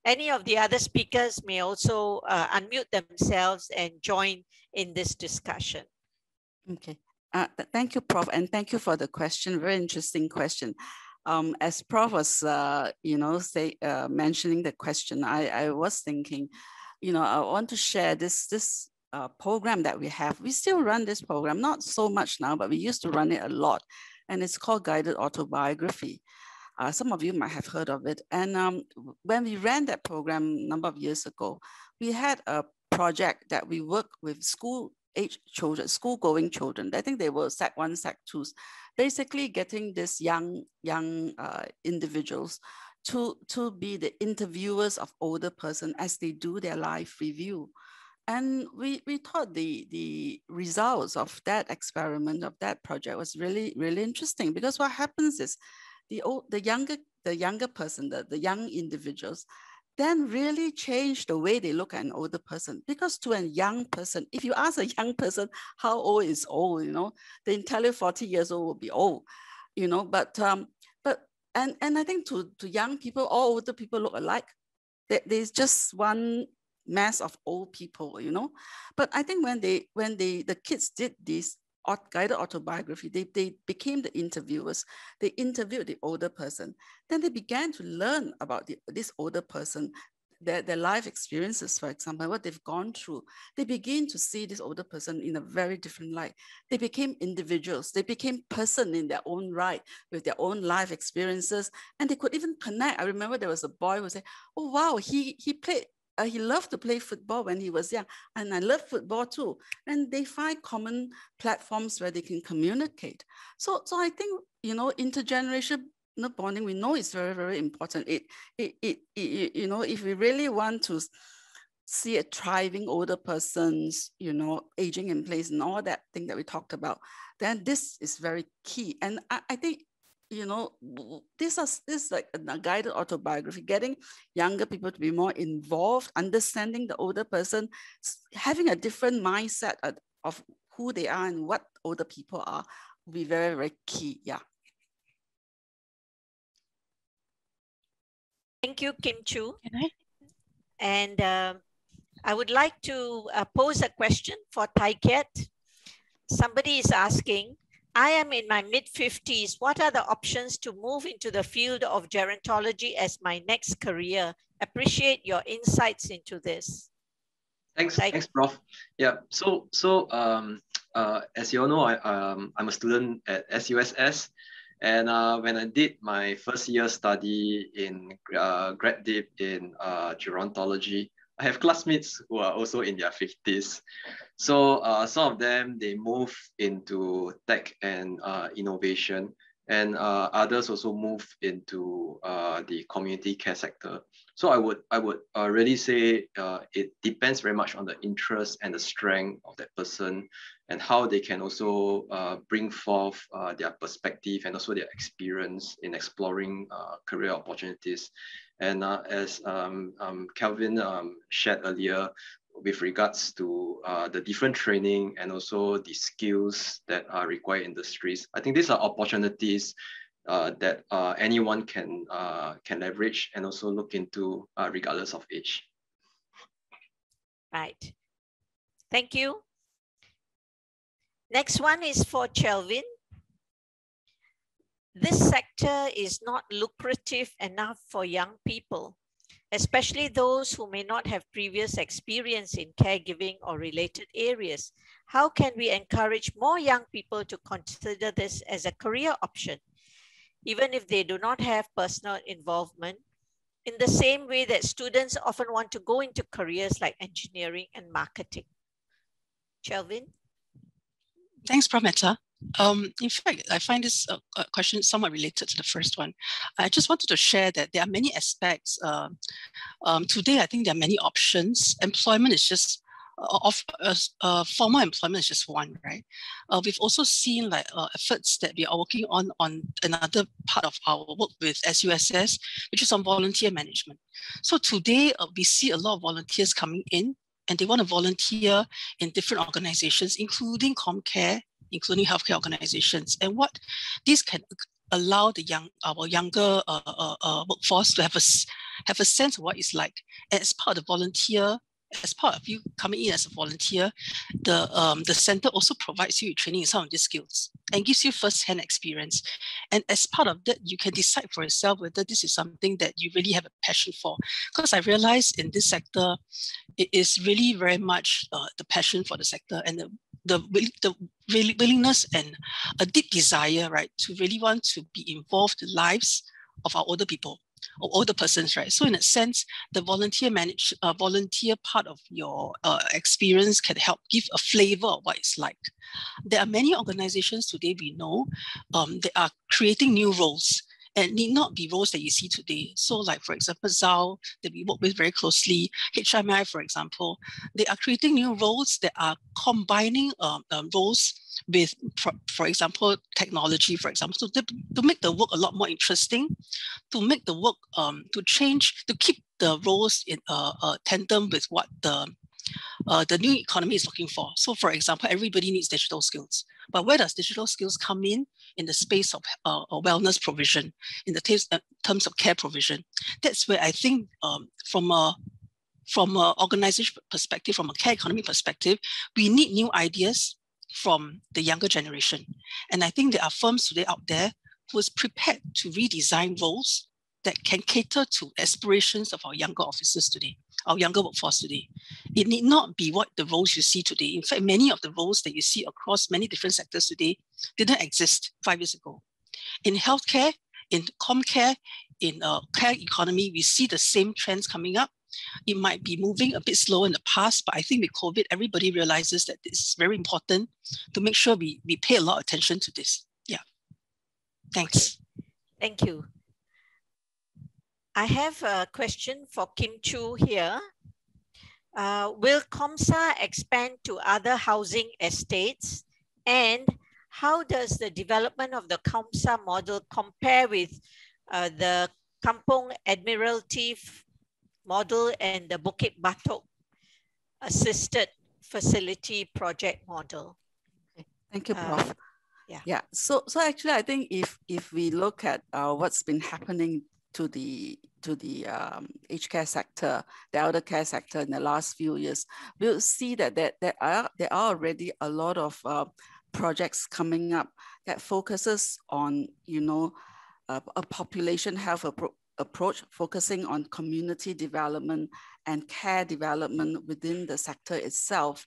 Any of the other speakers may also uh, unmute themselves and join in this discussion. Okay. Uh, th thank you, Prof. And thank you for the question. Very interesting question. Um, as Prof was, uh, you know, say uh, mentioning the question, I, I was thinking, you know, I want to share this this uh, program that we have. We still run this program, not so much now, but we used to run it a lot, and it's called guided autobiography. Uh, some of you might have heard of it. And um, when we ran that program a number of years ago, we had a project that we worked with school age children, school going children. I think they were sec one, sec twos, basically getting these young, young uh, individuals to, to be the interviewers of older person as they do their life review. And we, we thought the, the results of that experiment, of that project was really, really interesting because what happens is the, old, the, younger, the younger person, the, the young individuals, then really change the way they look at an older person. Because to a young person, if you ask a young person how old is old, you know, they tell you 40 years old will be old, you know, but um, but and and I think to, to young people, all older people look alike. There, there's just one mass of old people, you know. But I think when they when they the kids did this, guided autobiography, they, they became the interviewers. They interviewed the older person. Then they began to learn about the, this older person, their, their life experiences, for example, what they've gone through. They begin to see this older person in a very different light. They became individuals. They became person in their own right with their own life experiences. And they could even connect. I remember there was a boy who said, oh, wow, he, he played uh, he loved to play football when he was young, and I love football too. And they find common platforms where they can communicate. So, so I think you know intergenerational bonding we know is very very important. It, it, it, it you know if we really want to see a thriving older persons, you know, aging in place and all that thing that we talked about, then this is very key. And I, I think you know, this is this like a guided autobiography, getting younger people to be more involved, understanding the older person, having a different mindset of who they are and what older people are will be very, very key. Yeah. Thank you, Kim Choo. And uh, I would like to uh, pose a question for Thai Kiat. Somebody is asking, I am in my mid 50s. What are the options to move into the field of gerontology as my next career? Appreciate your insights into this. Thanks, like, thanks, Prof. Yeah. So, so um, uh, as you all know, I, um, I'm a student at SUSS, and uh, when I did my first year study in uh, grad dip in uh, gerontology, I have classmates who are also in their 50s. So uh, some of them, they move into tech and uh, innovation and uh, others also move into uh, the community care sector. So I would, I would uh, really say uh, it depends very much on the interest and the strength of that person and how they can also bring forth their perspective and also their experience in exploring career opportunities. And as um, um, Chelvin um, shared earlier, with regards to uh, the different training and also the skills that are required in industries. I think these are opportunities uh, that uh, anyone can uh, can leverage and also look into uh, regardless of age. Right. Thank you. Next one is for Chelvin. This sector is not lucrative enough for young people, especially those who may not have previous experience in caregiving or related areas. How can we encourage more young people to consider this as a career option, even if they do not have personal involvement, in the same way that students often want to go into careers like engineering and marketing? Chelvin? Thanks, Prameta. Um, in fact, I find this uh, question somewhat related to the first one. I just wanted to share that there are many aspects. Uh, um, today, I think there are many options. Employment is just uh, of uh, uh, formal employment is just one, right? Uh, we've also seen like uh, efforts that we are working on on another part of our work with SUSS, which is on volunteer management. So today uh, we see a lot of volunteers coming in and they want to volunteer in different organizations, including Comcare, including healthcare organizations. And what this can allow the young, our younger uh, uh, uh, workforce to have a, have a sense of what it's like. And as part of the volunteer as part of you coming in as a volunteer, the um, the center also provides you with training in some of these skills and gives you first-hand experience. And as part of that, you can decide for yourself whether this is something that you really have a passion for. Because I realize in this sector, it is really very much uh, the passion for the sector and the the, the willingness and a deep desire, right, to really want to be involved in lives of our older people or older persons, right? So in a sense, the volunteer manage uh, volunteer part of your uh, experience can help give a flavor of what it's like. There are many organizations today we know um, that are creating new roles and need not be roles that you see today. So like, for example, Tsao that we work with very closely, HMI, for example, they are creating new roles that are combining um, um, roles with, for, for example, technology, for example, to, to make the work a lot more interesting, to make the work, um, to change, to keep the roles in uh, uh, tandem with what the uh, the new economy is looking for. So for example, everybody needs digital skills. But where does digital skills come in? In the space of uh, wellness provision, in the terms, uh, terms of care provision. That's where I think um, from a from an organization perspective, from a care economy perspective, we need new ideas from the younger generation. And I think there are firms today out there who is prepared to redesign roles that can cater to aspirations of our younger officers today, our younger workforce today. It need not be what the roles you see today. In fact, many of the roles that you see across many different sectors today didn't exist five years ago. In healthcare, in comcare, in uh, care economy, we see the same trends coming up. It might be moving a bit slow in the past, but I think with COVID, everybody realizes that it's very important to make sure we, we pay a lot of attention to this. Yeah. Thanks. Thank you. I have a question for Kim Choo here. Uh, will COMSA expand to other housing estates? And how does the development of the COMSA model compare with uh, the Kampong Admiralty model and the Bukit Batok assisted facility project model? Thank you, uh, Prof. Uh, yeah. yeah. So, so actually, I think if if we look at uh, what's been happening to the to the um, aged care sector, the elder care sector in the last few years, we'll see that there, there, are, there are already a lot of uh, projects coming up that focuses on, you know, uh, a population health appro approach, focusing on community development and care development within the sector itself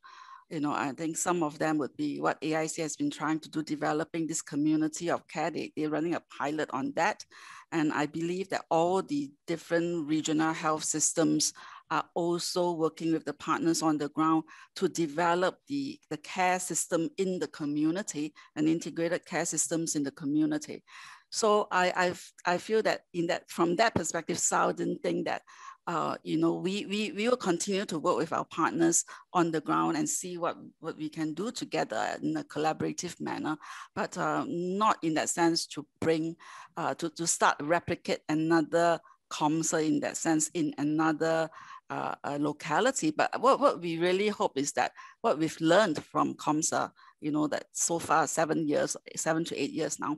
you know, I think some of them would be what AIC has been trying to do, developing this community of care. They, they're running a pilot on that. And I believe that all the different regional health systems are also working with the partners on the ground to develop the, the care system in the community and integrated care systems in the community. So I, I've, I feel that in that from that perspective, Southern think that uh, you know, we, we, we will continue to work with our partners on the ground and see what, what we can do together in a collaborative manner, but uh, not in that sense to bring, uh, to, to start replicate another COMSA in that sense in another uh, locality. But what, what we really hope is that what we've learned from COMSA, you know, that so far seven years, seven to eight years now,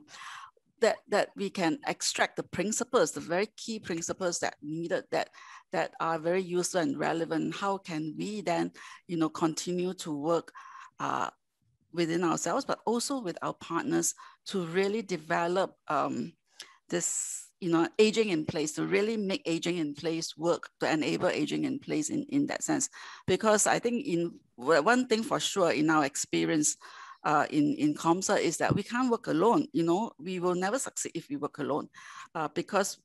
that that we can extract the principles, the very key principles that needed that that are very useful and relevant. How can we then, you know, continue to work uh, within ourselves, but also with our partners to really develop um, this you know, aging in place to really make aging in place work to enable aging in place in, in that sense. Because I think in one thing for sure in our experience uh, in, in COMSA is that we can't work alone. You know, we will never succeed if we work alone uh, because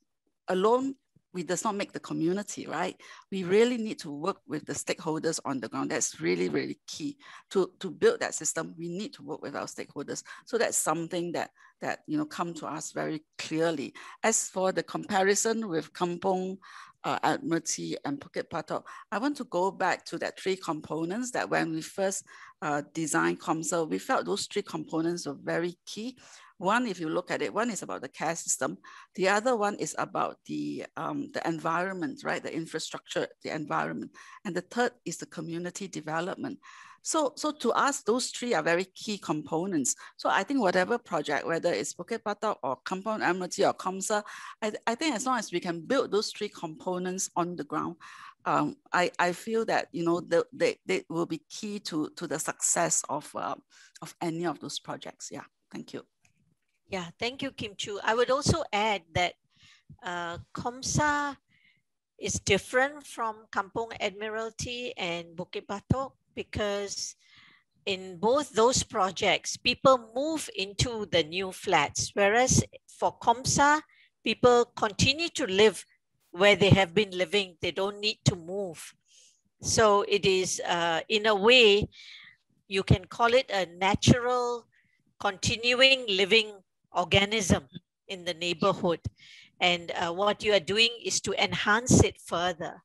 alone we does not make the community, right? We really need to work with the stakeholders on the ground. That's really, really key. To, to build that system, we need to work with our stakeholders. So that's something that, that you know, come to us very clearly. As for the comparison with Kampong, uh, Admiralty and Bukit Batok, I want to go back to that three components that when we first uh, designed COMSA, we felt those three components were very key. One, if you look at it, one is about the care system. The other one is about the, um, the environment, right? The infrastructure, the environment. And the third is the community development. So, so to us, those three are very key components. So I think whatever project, whether it's Bukit Batok or Kampong Admiralty or COMSA, I, I think as long as we can build those three components on the ground, um, I, I feel that you know the, they, they will be key to, to the success of, uh, of any of those projects. Yeah, thank you. Yeah, thank you, Kim Choo. I would also add that uh, COMSA is different from Kampong Admiralty and Bukit Batok because in both those projects, people move into the new flats, whereas for COMSA, people continue to live where they have been living. They don't need to move. So it is, uh, in a way, you can call it a natural continuing living organism in the neighborhood. And uh, what you are doing is to enhance it further.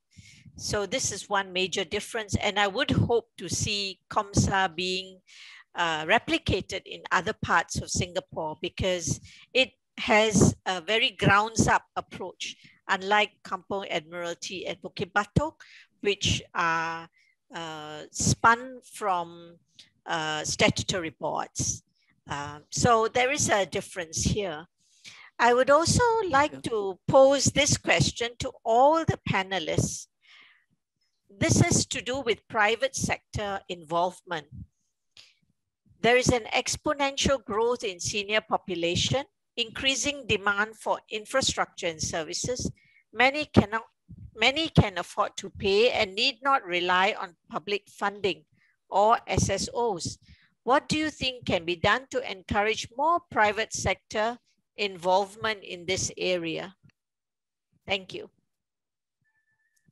So this is one major difference. And I would hope to see COMSA being uh, replicated in other parts of Singapore because it has a very grounds up approach, unlike Kampong Admiralty and Bukit Batok, which are uh, spun from uh, statutory boards. Um, so there is a difference here. I would also like to pose this question to all the panelists. This is to do with private sector involvement. There is an exponential growth in senior population, increasing demand for infrastructure and services. Many cannot, many can afford to pay and need not rely on public funding or SSOs. What do you think can be done to encourage more private sector involvement in this area? Thank you.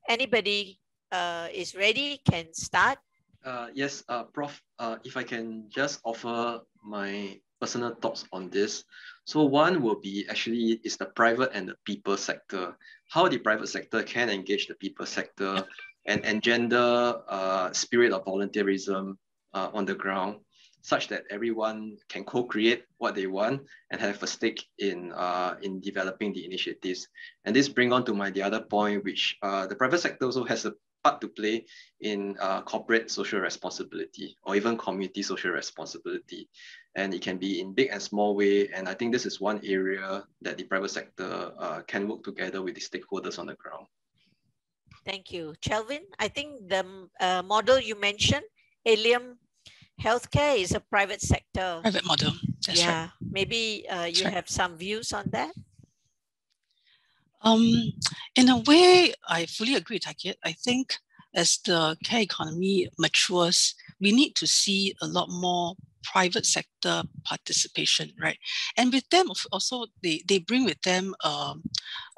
Anybody uh, is ready can start. Uh, yes, uh, Prof, uh, if I can just offer my personal thoughts on this. So one will be actually is the private and the people sector. How the private sector can engage the people sector and engender uh, spirit of volunteerism uh, on the ground such that everyone can co-create what they want and have a stake in uh, in developing the initiatives. And this bring on to my the other point, which uh, the private sector also has a part to play in uh, corporate social responsibility or even community social responsibility. And it can be in big and small way. And I think this is one area that the private sector uh, can work together with the stakeholders on the ground. Thank you. Chelvin, I think the uh, model you mentioned, Allium healthcare is a private sector. Private model. That's yeah, right. maybe uh, you right. have some views on that. Um, in a way, I fully agree, Takiet. I think as the care economy matures, we need to see a lot more private sector participation, right? And with them also, they, they bring with them um,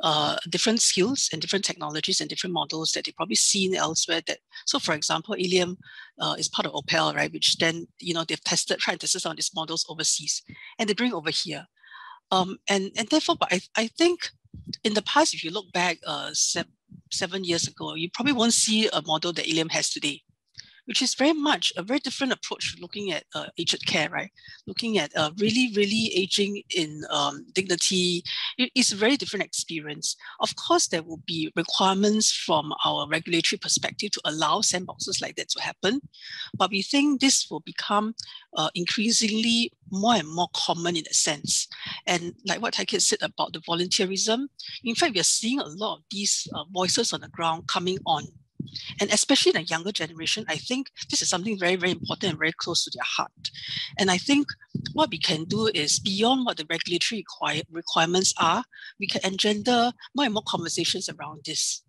uh, different skills and different technologies and different models that they've probably seen elsewhere that, so for example, Allium uh, is part of Opel, right? Which then, you know, they've tested, tried to test some of these models overseas and they bring over here. Um, and, and therefore, but I, I think in the past, if you look back uh, se seven years ago, you probably won't see a model that Allium has today which is very much a very different approach to looking at uh, aged care, right? Looking at uh, really, really aging in um, dignity. It is a very different experience. Of course, there will be requirements from our regulatory perspective to allow sandboxes like that to happen. But we think this will become uh, increasingly more and more common in a sense. And like what Taikit said about the volunteerism, in fact, we are seeing a lot of these uh, voices on the ground coming on And especially in the younger generation, I think this is something very, very important and very close to their heart. And I think what we can do is beyond what the regulatory require, requirements are, we can engender more and more conversations around this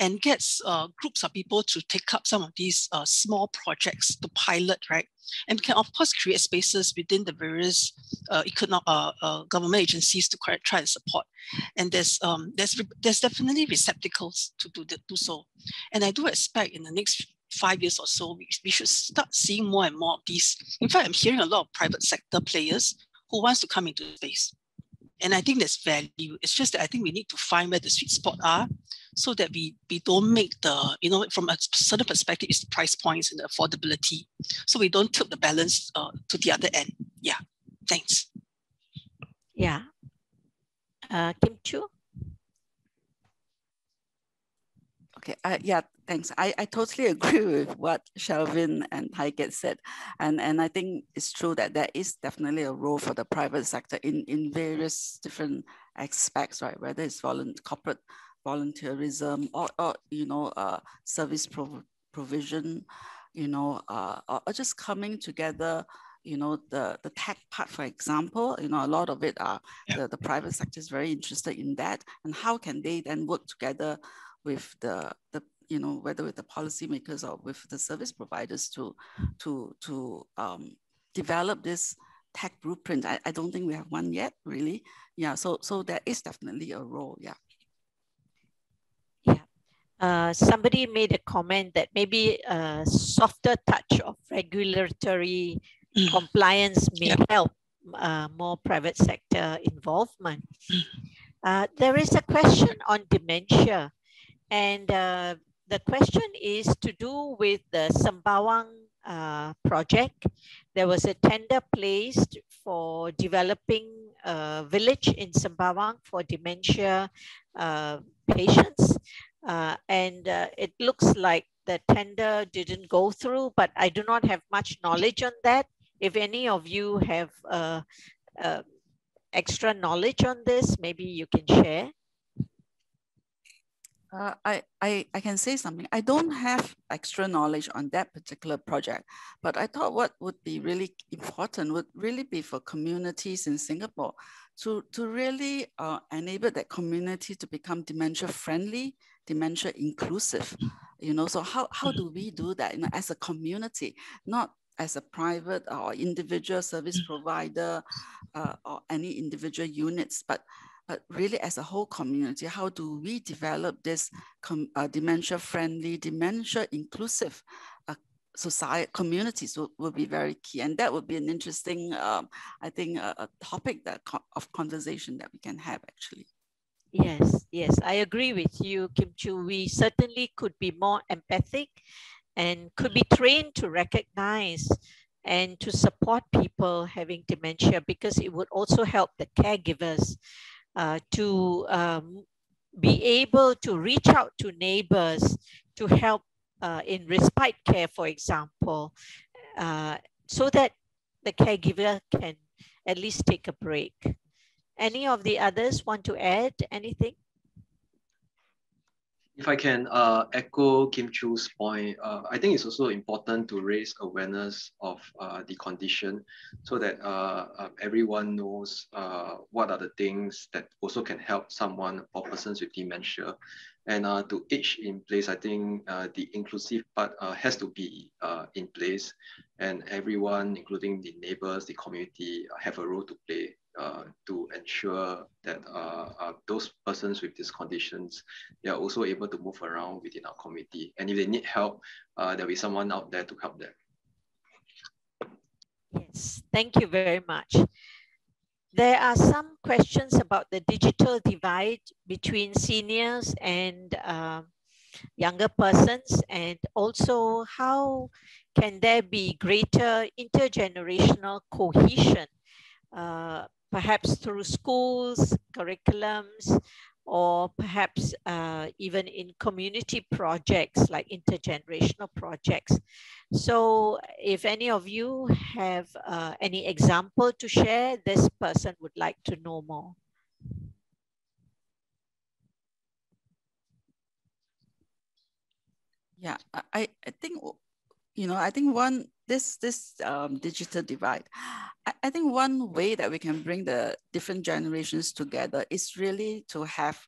and gets uh, groups of people to take up some of these uh, small projects to pilot, right? And can of course create spaces within the various uh, economic uh, uh, government agencies to try and support. And there's um, there's there's definitely receptacles to do, do so. And I do expect in the next five years or so, we, we should start seeing more and more of these. In fact, I'm hearing a lot of private sector players who wants to come into space. And I think there's value. It's just that I think we need to find where the sweet spot are so that we, we don't make the, you know, from a certain perspective, it's the price points and the affordability. So we don't tilt the balance uh, to the other end. Yeah, thanks. Yeah. Uh, Kim Choo? Okay, uh, yeah, thanks. I, I totally agree with what Chelvin and Haiget said. And, and I think it's true that there is definitely a role for the private sector in, in various different aspects, right? Whether it's volunt corporate volunteerism or, or you know, uh, service prov provision, you know, uh, or, or just coming together you know the the tech part for example you know a lot of it are yeah. the, the private sector is very interested in that and how can they then work together with the the you know whether with the policymakers or with the service providers to to to um, develop this tech blueprint I, I don't think we have one yet really yeah so so there is definitely a role yeah uh, somebody made a comment that maybe a softer touch of regulatory mm. compliance may yeah. help uh, more private sector involvement. Mm. Uh, there is a question on dementia, and uh, the question is to do with the Sembawang uh, project. There was a tender placed for developing a village in Sembawang for dementia uh, patients. Uh, and uh, it looks like the tender didn't go through, but I do not have much knowledge on that. If any of you have uh, uh, extra knowledge on this, maybe you can share. Uh, I, I, I can say something. I don't have extra knowledge on that particular project, but I thought what would be really important would really be for communities in Singapore to, to really uh, enable that community to become dementia friendly, dementia inclusive. You know, so how, how do we do that you know, as a community, not as a private or individual service provider uh, or any individual units, but but really as a whole community, how do we develop this uh, dementia-friendly, dementia-inclusive uh, society communities will, will be very key. And that would be an interesting, um, I think, a, a topic that of conversation that we can have actually. Yes, yes, I agree with you, Kim Choo. We certainly could be more empathic and could be trained to recognize and to support people having dementia because it would also help the caregivers uh, to um, be able to reach out to neighbors to help uh, in respite care, for example, uh, so that the caregiver can at least take a break. Any of the others want to add anything? If I can uh, echo Kim Choo's point, uh, I think it's also important to raise awareness of uh, the condition so that uh, uh, everyone knows uh, what are the things that also can help someone or persons with dementia. And to age in place, I think the inclusive part has to be in place and everyone, including the neighbors, the community, have a role to play uh, to ensure that uh, uh, those persons with these conditions, they are also able to move around within our community. And if they need help, uh, there'll be someone out there to help them. Yes, thank you very much. There are some questions about the digital divide between seniors and uh, younger persons and also how can there be greater intergenerational cohesion uh, perhaps through schools, curriculums, or perhaps uh, even in community projects like intergenerational projects. So if any of you have uh, any example to share, this person would like to know more. Yeah, I, I think, you know, I think one, this, this um, digital divide, I, I think one way that we can bring the different generations together is really to have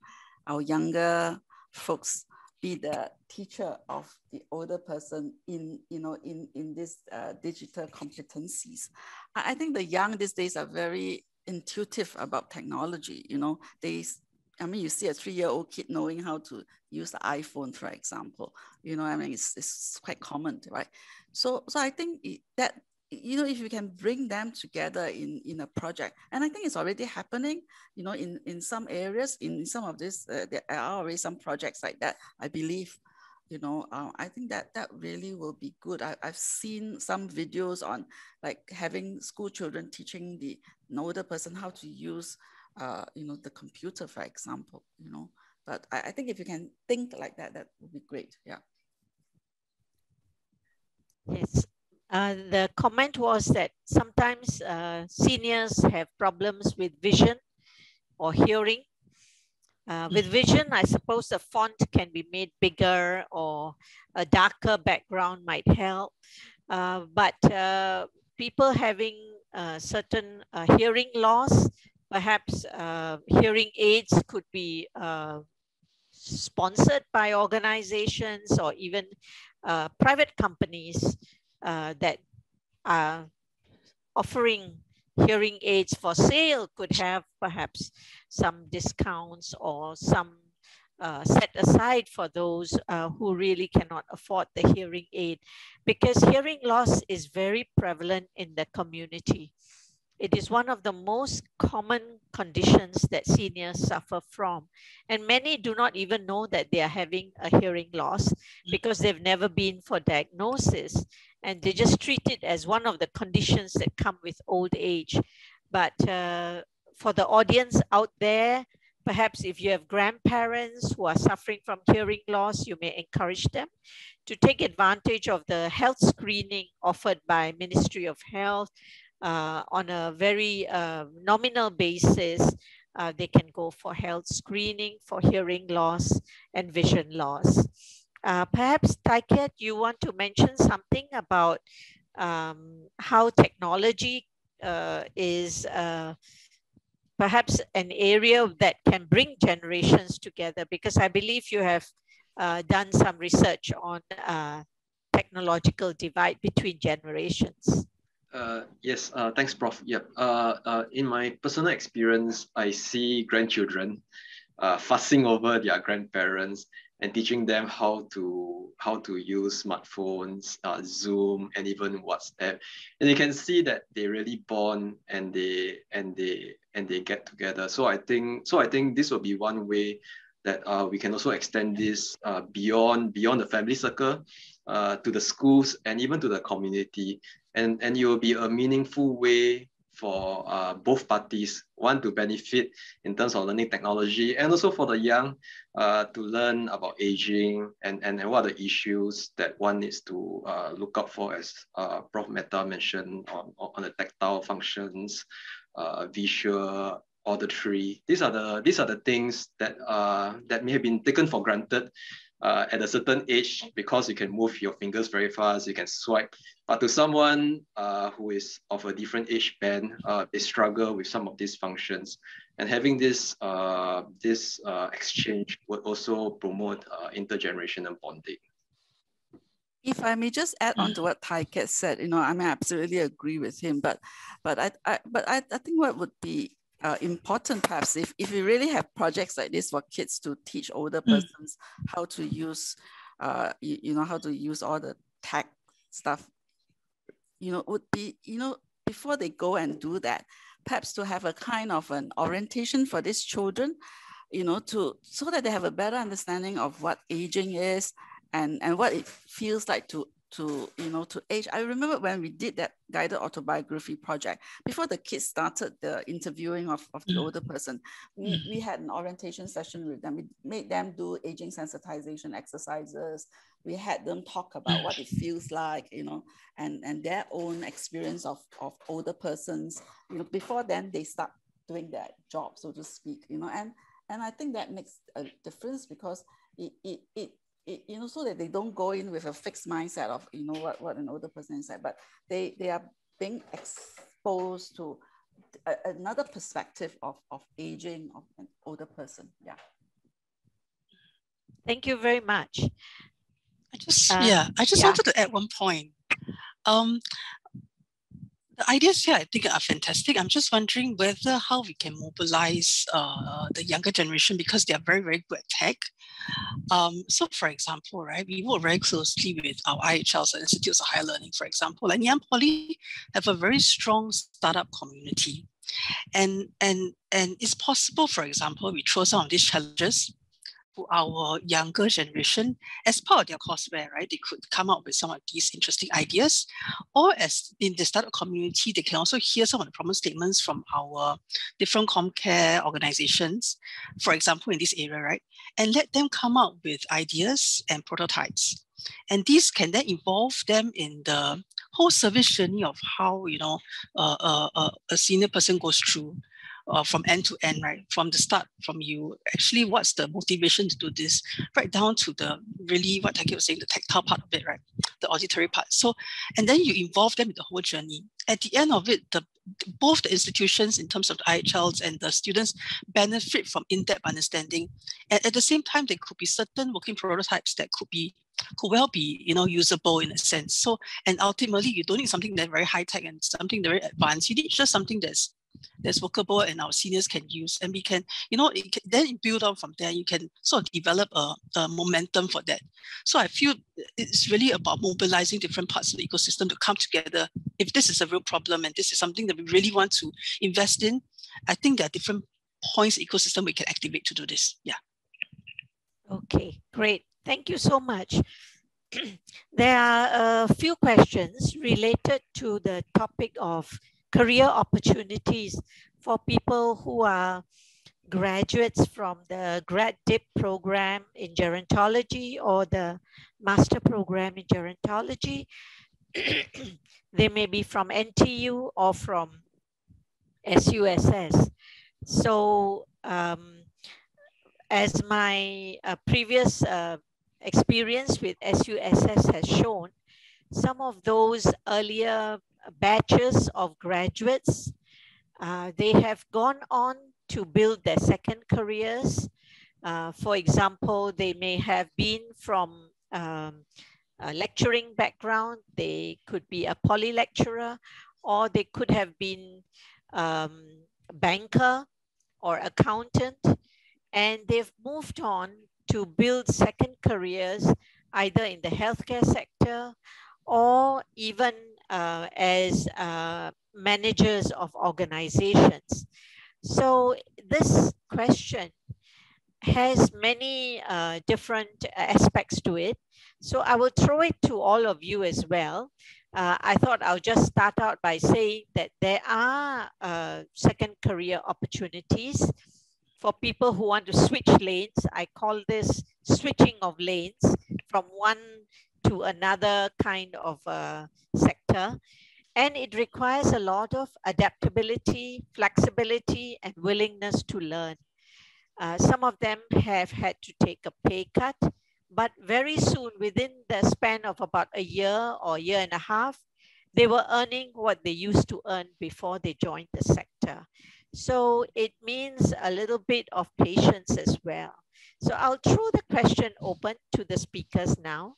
our younger folks be the teacher of the older person in you know in in this uh, digital competencies. I, I, think the young these days are very intuitive about technology you know they I mean, you see a three-year-old kid knowing how to use the iPhone, for example. You know, I mean, it's, it's quite common, right? So, so I think that you know, if you can bring them together in, in a project, and I think it's already happening, you know, in, in some areas, in some of this, uh, there are already some projects like that, I believe, you know, uh, I think that that really will be good. I, I've seen some videos on like having school children teaching the older person how to use uh, you know, the computer, for example, you know. But I, I think if you can think like that, that would be great. Yeah. Yes. Uh, the comment was that sometimes uh, seniors have problems with vision or hearing. Uh, with vision, I suppose the font can be made bigger or a darker background might help. Uh, but uh, people having certain hearing loss perhaps uh, hearing aids could be uh, sponsored by organizations or even uh, private companies uh, that are offering hearing aids for sale could have perhaps some discounts or some uh, set aside for those uh, who really cannot afford the hearing aid because hearing loss is very prevalent in the community. It is one of the most common conditions that seniors suffer from. And many do not even know that they are having a hearing loss because they've never been for diagnosis. And they just treat it as one of the conditions that come with old age. But uh, for the audience out there, perhaps if you have grandparents who are suffering from hearing loss, you may encourage them to take advantage of the health screening offered by Ministry of Health uh, on a very uh, nominal basis, uh, they can go for health screening for hearing loss and vision loss. Uh, perhaps, Taiket, you want to mention something about um, how technology uh, is uh, perhaps an area that can bring generations together because I believe you have done some research on technological divide between generations. Uh, yes, uh, thanks, Prof. Yep. Uh, uh, in my personal experience, I see grandchildren uh, fussing over their grandparents and teaching them how to how to use smartphones, uh, Zoom, and even WhatsApp. And you can see that they really bond and they and they and they get together. So I think so I think this will be one way that uh, we can also extend this uh, beyond beyond the family circle uh, to the schools and even to the community and, and it will be a meaningful way for uh, both parties, one to benefit in terms of learning technology and also for the young uh, to learn about aging and, and, and what are the issues that one needs to uh, look out for as uh, Prof. Mehta mentioned on, on the tactile functions, uh, visual, auditory. These are the these are the things that uh, that may have been taken for granted uh, at a certain age because you can move your fingers very fast, you can swipe. But to someone uh, who is of a different age band, uh, they struggle with some of these functions. And having this, uh, this uh, exchange would also promote uh, intergenerational bonding. If I may just add on to what Taiket said, you know, I mean, I absolutely agree with him, but, but I, I but I, I think what would be uh, important perhaps if, if we really have projects like this for kids to teach older mm. persons how to use uh, you, you know how to use all the tech stuff you know would be you know before they go and do that perhaps to have a kind of an orientation for these children you know to so that they have a better understanding of what aging is and and what it feels like to to you know to age i remember when we did that guided autobiography project before the kids started the interviewing of, of the mm. older person we, mm. we had an orientation session with them we made them do aging sensitization exercises we had them talk about what it feels like you know and and their own experience of of older persons you know before then they start doing their job so to speak you know and and i think that makes a difference because it it, it you know, so that they don't go in with a fixed mindset of, you know, what, what an older person said, but they, they are being exposed to a, another perspective of, of aging of an older person. Yeah. Thank you very much. I just, uh, yeah, I just yeah. wanted to add one point. Um, the ideas here, I think, are fantastic. I'm just wondering whether how we can mobilize uh, the younger generation because they are very, very good at tech. Um, so, for example, right, we work very closely with our IHLs and Institutes of Higher Learning, for example, and Ann Poly have a very strong startup community. And, and, and it's possible, for example, we throw some of these challenges to our younger generation as part of their courseware, right? They could come up with some of these interesting ideas, or as in the startup community, they can also hear some of the problem statements from our different Comcare organizations, for example, in this area, right? And let them come up with ideas and prototypes. And these can then involve them in the whole service journey of how, you know, uh, uh, uh, a senior person goes through uh, from end to end, right? From the start, from you, actually, what's the motivation to do this, right down to the really what Taki was saying, the tactile part of it, right? The auditory part. So, and then you involve them in the whole journey. At the end of it, the both the institutions in terms of the IHLs and the students benefit from in-depth understanding. And at the same time, there could be certain working prototypes that could be could well be you know usable in a sense so and ultimately you don't need something that's very high tech and something very advanced you need just something that's that's workable and our seniors can use and we can you know can, then build on from there. You can sort of develop a, a, momentum for that. So i feel it's really about mobilizing different parts of the ecosystem to come together. If this is a real problem and this is something that we really want to invest in i think there are different points ecosystem we can activate to do this. Yeah. Okay great. Thank you so much. There are a few questions related to the topic of career opportunities for people who are graduates from the grad dip program in gerontology or the master program in gerontology. they may be from NTU or from SUSS. So um, as my uh, previous uh, experience with SUSS has shown, some of those earlier batches of graduates. Uh, they have gone on to build their second careers. Uh, for example, they may have been from um, a lecturing background. They could be a poly lecturer, or they could have been um, banker or accountant, and they've moved on to build second careers either in the healthcare sector or even uh, as uh, managers of organizations. So this question has many uh, different aspects to it. So I will throw it to all of you as well. Uh, I thought I'll just start out by saying that there are uh, second career opportunities for people who want to switch lanes. I call this switching of lanes from one to another kind of uh, sector. And it requires a lot of adaptability, flexibility, and willingness to learn. Uh, some of them have had to take a pay cut, but very soon, within the span of about a year or year and a half, they were earning what they used to earn before they joined the sector. So it means a little bit of patience as well. So I'll throw the question open to the speakers now.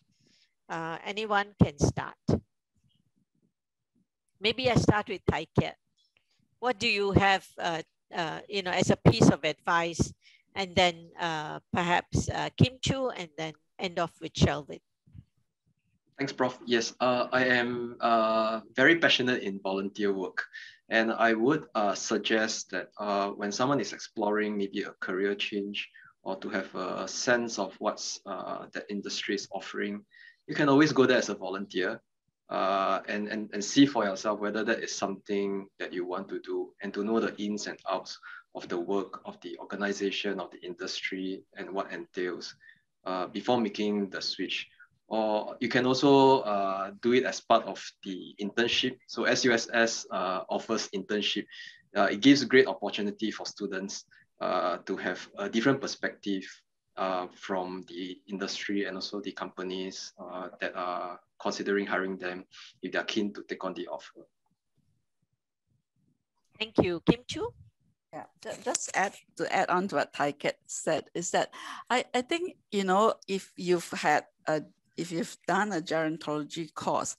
Uh, anyone can start. Maybe I start with Taiket. What do you have, uh, uh, you know, as a piece of advice, and then uh, perhaps uh, Kim Choo, and then end off with Chelvin. Thanks, Prof. Yes, I am very passionate in volunteer work. And I would suggest that when someone is exploring maybe a career change or to have a sense of what's that industry is offering, you can always go there as a volunteer uh, and, and, and see for yourself whether that is something that you want to do and to know the ins and outs of the work of the organization, of the industry, and what entails uh, before making the switch. Or you can also uh, do it as part of the internship. So SUSS uh, offers internship. Uh, it gives great opportunity for students uh, to have a different perspective uh, from the industry and also the companies uh, that are considering hiring them if they're keen to take on the offer. Thank you. Kim Choo? Yeah, just add to add on to what Tai said is that I, I think, you know, if you've had a, if you've done a gerontology course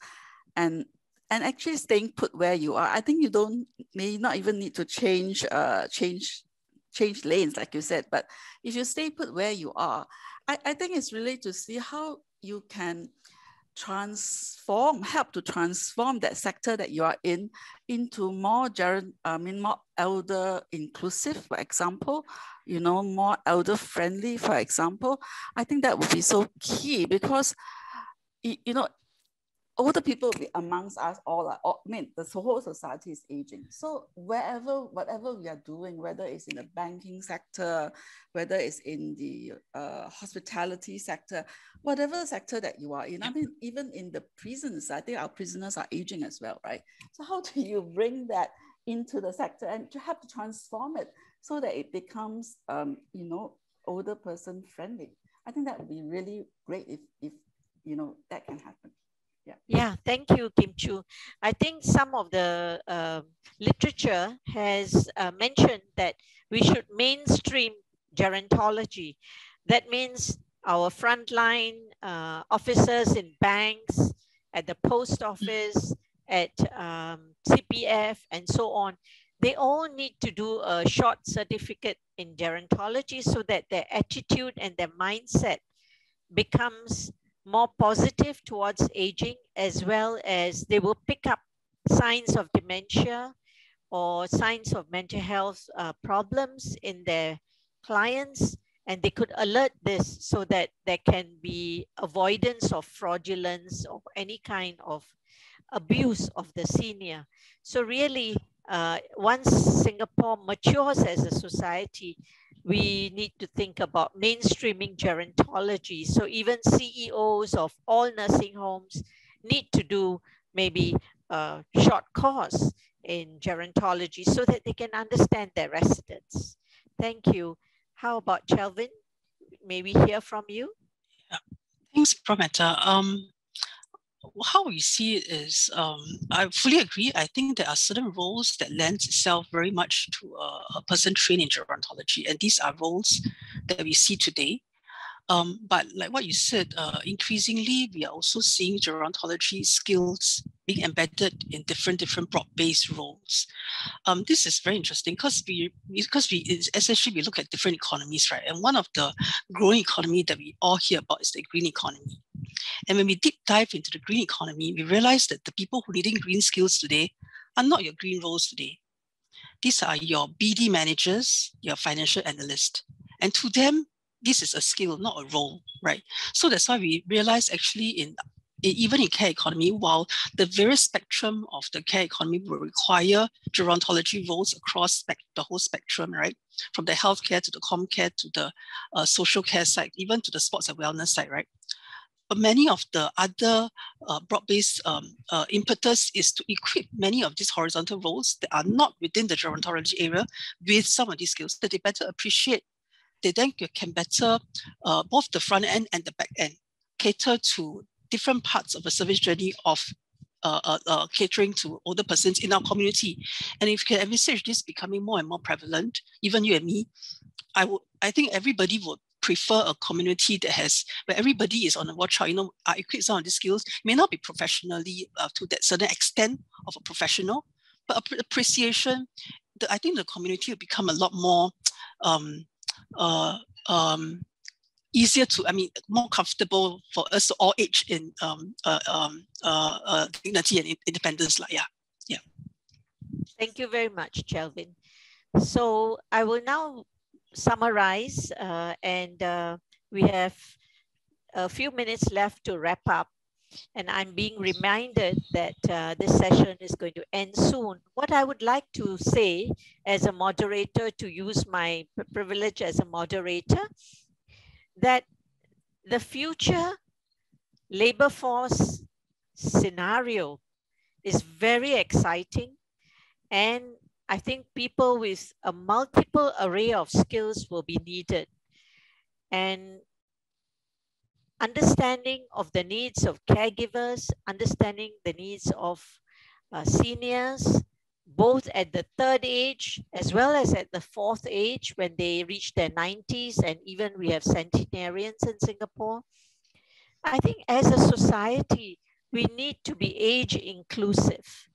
and and actually staying put where you are, I think you don't may not even need to change uh change change lanes, like you said. But if you stay put where you are, I, I think it's really to see how you can transform, help to transform that sector that you are in into more, I mean, more elder inclusive, for example, you know, more elder friendly, for example. I think that would be so key because, you know, older people amongst us all. I mean, the whole society is aging. So wherever, whatever we are doing, whether it's in the banking sector, whether it's in the uh, hospitality sector, whatever sector that you are in, I mean, even in the prisons, I think our prisoners are aging as well, right? So how do you bring that into the sector and to have to transform it so that it becomes, um, you know, older person friendly? I think that would be really great if, if you know, that can happen. Yeah. yeah, thank you, Kim Choo. I think some of the uh, literature has uh, mentioned that we should mainstream gerontology. That means our frontline uh, officers in banks, at the post office, at um, CPF, and so on, they all need to do a short certificate in gerontology so that their attitude and their mindset becomes more positive towards aging, as well as they will pick up signs of dementia or signs of mental health uh, problems in their clients, and they could alert this so that there can be avoidance of fraudulence or any kind of abuse of the senior. So really, uh, once Singapore matures as a society, we need to think about mainstreaming gerontology. So even CEOs of all nursing homes need to do maybe a short course in gerontology so that they can understand their residents. Thank you. How about Chelvin? May we hear from you? Yeah. Thanks, Prof. Mehta. Um, how we see it is, um, I fully agree. I think there are certain roles that lend itself very much to a, a person trained in gerontology, and these are roles that we see today. Um, but like what you said, uh, increasingly we are also seeing gerontology skills being embedded in different different broad-based roles. Um, this is very interesting because we because we essentially we look at different economies, right? And one of the growing economy that we all hear about is the green economy. And when we deep dive into the green economy, we realize that the people who needing green skills today are not your green roles today. These are your BD managers, your financial analyst. And to them, this is a skill, not a role, right? So that's why we realize actually in even in care economy, while the various spectrum of the care economy will require gerontology roles across the whole spectrum, right? From the healthcare to the home care to the uh, social care side, even to the sports and wellness side, right? But many of the other uh, broad-based um, uh, impetus is to equip many of these horizontal roles that are not within the gerontology area with some of these skills that they better appreciate. They then can better uh, both the front end and the back end cater to different parts of a service journey of uh, uh, uh, catering to older persons in our community. And if you can envisage this becoming more and more prevalent, even you and me, I would I think everybody would prefer a community that has where everybody is on the watch out, you know, are equipped on these skills, may not be professionally uh, to that certain extent of a professional, but appreciation, the, I think the community will become a lot more um, uh, um, easier to, I mean, more comfortable for us to all age in um, uh, um, uh, uh, dignity and independence. Like, yeah, yeah. Thank you very much, Chelvin. So I will now summarize uh, and uh, we have a few minutes left to wrap up and I'm being reminded that uh, this session is going to end soon. What I would like to say as a moderator, to use my privilege as a moderator, that the future labor force scenario is very exciting and I think people with a multiple array of skills will be needed. and understanding of the needs of caregivers, understanding the needs of uh, seniors, both at the third age as well as at the fourth age when they reach their 90s and even we have centenarians in Singapore. I think as a society, we need to be age inclusive.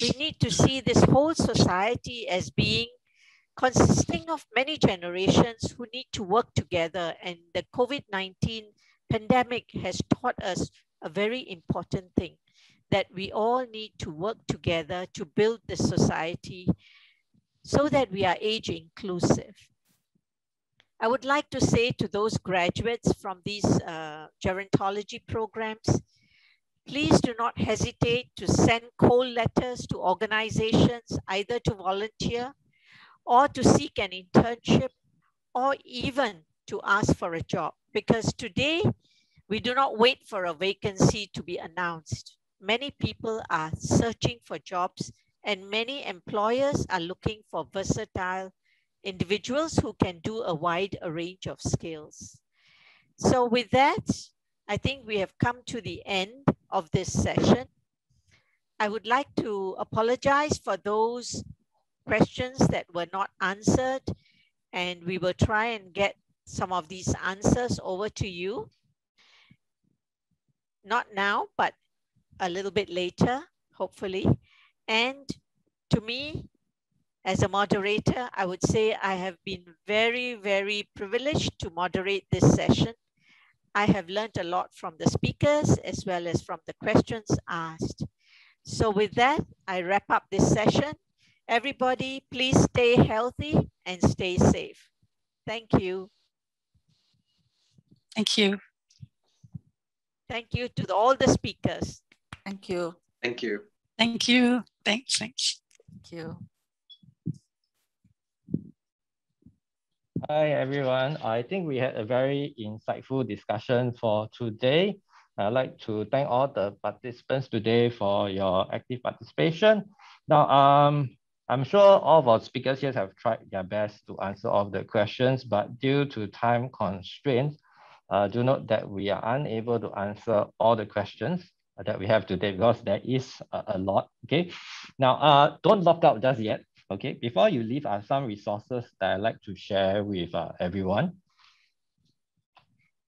We need to see this whole society as being consisting of many generations who need to work together and the COVID-19 pandemic has taught us a very important thing that we all need to work together to build the society so that we are age inclusive. I would like to say to those graduates from these uh, gerontology programs, please do not hesitate to send cold letters to organizations, either to volunteer or to seek an internship or even to ask for a job. Because today, we do not wait for a vacancy to be announced many people are searching for jobs and many employers are looking for versatile individuals who can do a wide range of skills. So with that, I think we have come to the end of this session. I would like to apologize for those questions that were not answered and we will try and get some of these answers over to you. Not now, but a little bit later, hopefully. And to me, as a moderator, I would say I have been very, very privileged to moderate this session. I have learned a lot from the speakers as well as from the questions asked. So with that, I wrap up this session. Everybody, please stay healthy and stay safe. Thank you. Thank you. Thank you to all the speakers. Thank you. Thank you. Thank you. Thanks. Thanks. Thank you. Hi, everyone. I think we had a very insightful discussion for today. I'd like to thank all the participants today for your active participation. Now, um, I'm sure all of our speakers here have tried their best to answer all the questions, but due to time constraints, uh, do note that we are unable to answer all the questions that we have today because there is a, a lot, okay? Now, uh, don't lock out just yet, okay? Before you leave, are some resources that I'd like to share with uh, everyone.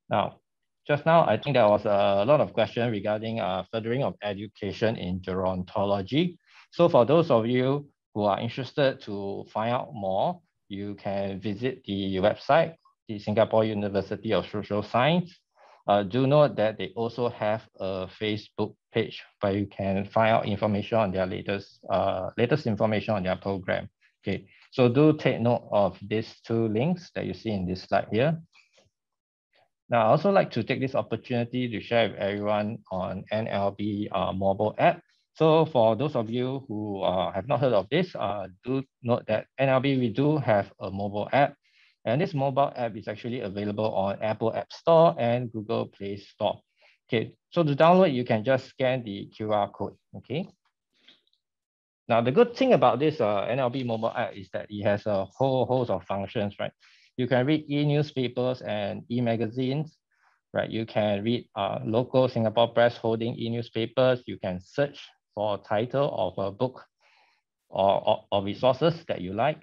Now, just now, I think there was a lot of questions regarding uh, furthering of education in gerontology. So for those of you who are interested to find out more, you can visit the website, the Singapore University of Social Science, uh, do note that they also have a Facebook page where you can find out information on their latest uh, latest information on their program. Okay, so do take note of these two links that you see in this slide here. Now, I also like to take this opportunity to share with everyone on NLB uh, mobile app. So for those of you who uh, have not heard of this, uh, do note that NLB, we do have a mobile app and this mobile app is actually available on Apple App Store and Google Play Store. Okay, so to download, you can just scan the QR code, okay? Now, the good thing about this uh, NLB mobile app is that it has a whole host of functions, right? You can read e-newspapers and e-magazines, right? You can read uh, local Singapore press holding e-newspapers. You can search for a title of a book or, or, or resources that you like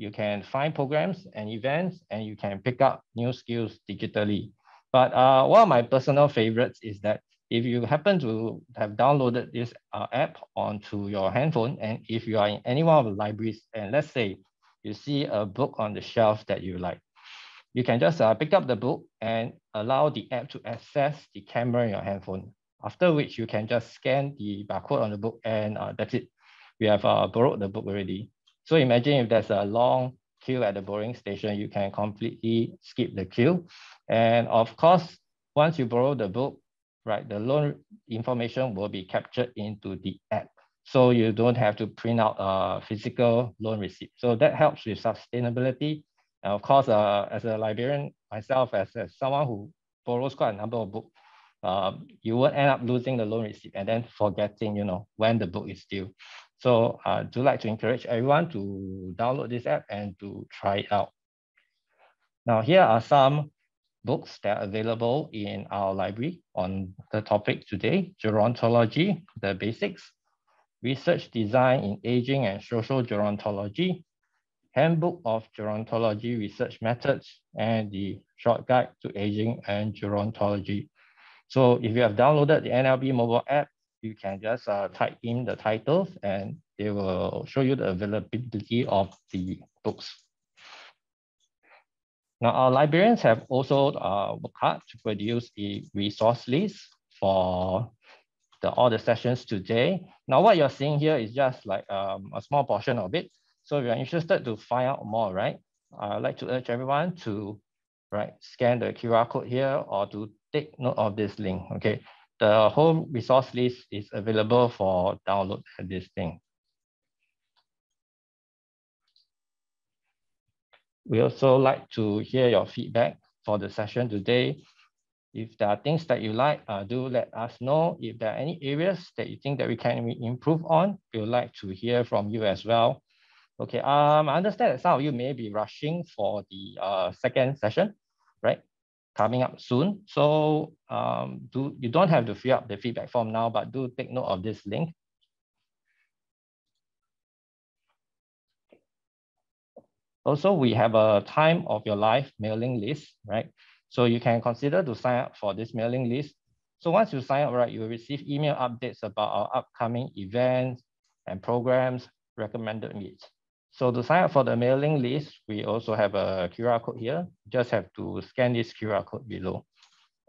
you can find programs and events, and you can pick up new skills digitally. But uh, one of my personal favorites is that if you happen to have downloaded this uh, app onto your handphone, and if you are in any one of the libraries, and let's say you see a book on the shelf that you like, you can just uh, pick up the book and allow the app to access the camera in your handphone. After which you can just scan the barcode on the book and uh, that's it. We have uh, borrowed the book already. So imagine if there's a long queue at the borrowing station, you can completely skip the queue. And of course, once you borrow the book, right, the loan information will be captured into the app. So you don't have to print out a physical loan receipt. So that helps with sustainability. And of course, uh, as a librarian myself, as, as someone who borrows quite a number of books, uh, you will end up losing the loan receipt and then forgetting, you know, when the book is due. So I uh, do like to encourage everyone to download this app and to try it out. Now, here are some books that are available in our library on the topic today, gerontology, the basics, research design in aging and social gerontology, handbook of gerontology research methods, and the short guide to aging and gerontology. So if you have downloaded the NLB mobile app, you can just uh, type in the titles and they will show you the availability of the books. Now, our librarians have also uh, worked hard to produce a resource list for the, all the sessions today. Now, what you're seeing here is just like um, a small portion of it. So if you're interested to find out more, right, I'd like to urge everyone to right, scan the QR code here or to take note of this link, okay? The whole resource list is available for download at this thing. We also like to hear your feedback for the session today. If there are things that you like, uh, do let us know. If there are any areas that you think that we can improve on, we would like to hear from you as well. Okay, um, I understand that some of you may be rushing for the uh, second session, right? Coming up soon. So um, do you don't have to fill up the feedback form now, but do take note of this link Also, we have a time of your life mailing list, right? So you can consider to sign up for this mailing list. So once you sign up, right, you will receive email updates about our upcoming events and programs, recommended meets. So to sign up for the mailing list, we also have a QR code here. Just have to scan this QR code below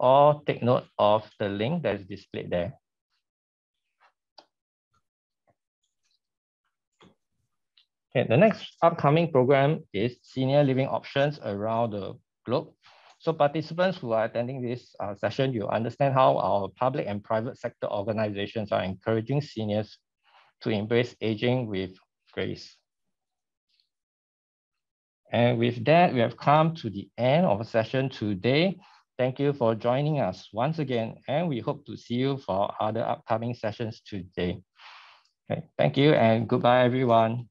or take note of the link that is displayed there. Okay, the next upcoming program is Senior Living Options Around the Globe. So participants who are attending this uh, session, you understand how our public and private sector organizations are encouraging seniors to embrace aging with grace. And with that, we have come to the end of the session today. Thank you for joining us once again, and we hope to see you for other upcoming sessions today. Okay, thank you and goodbye, everyone.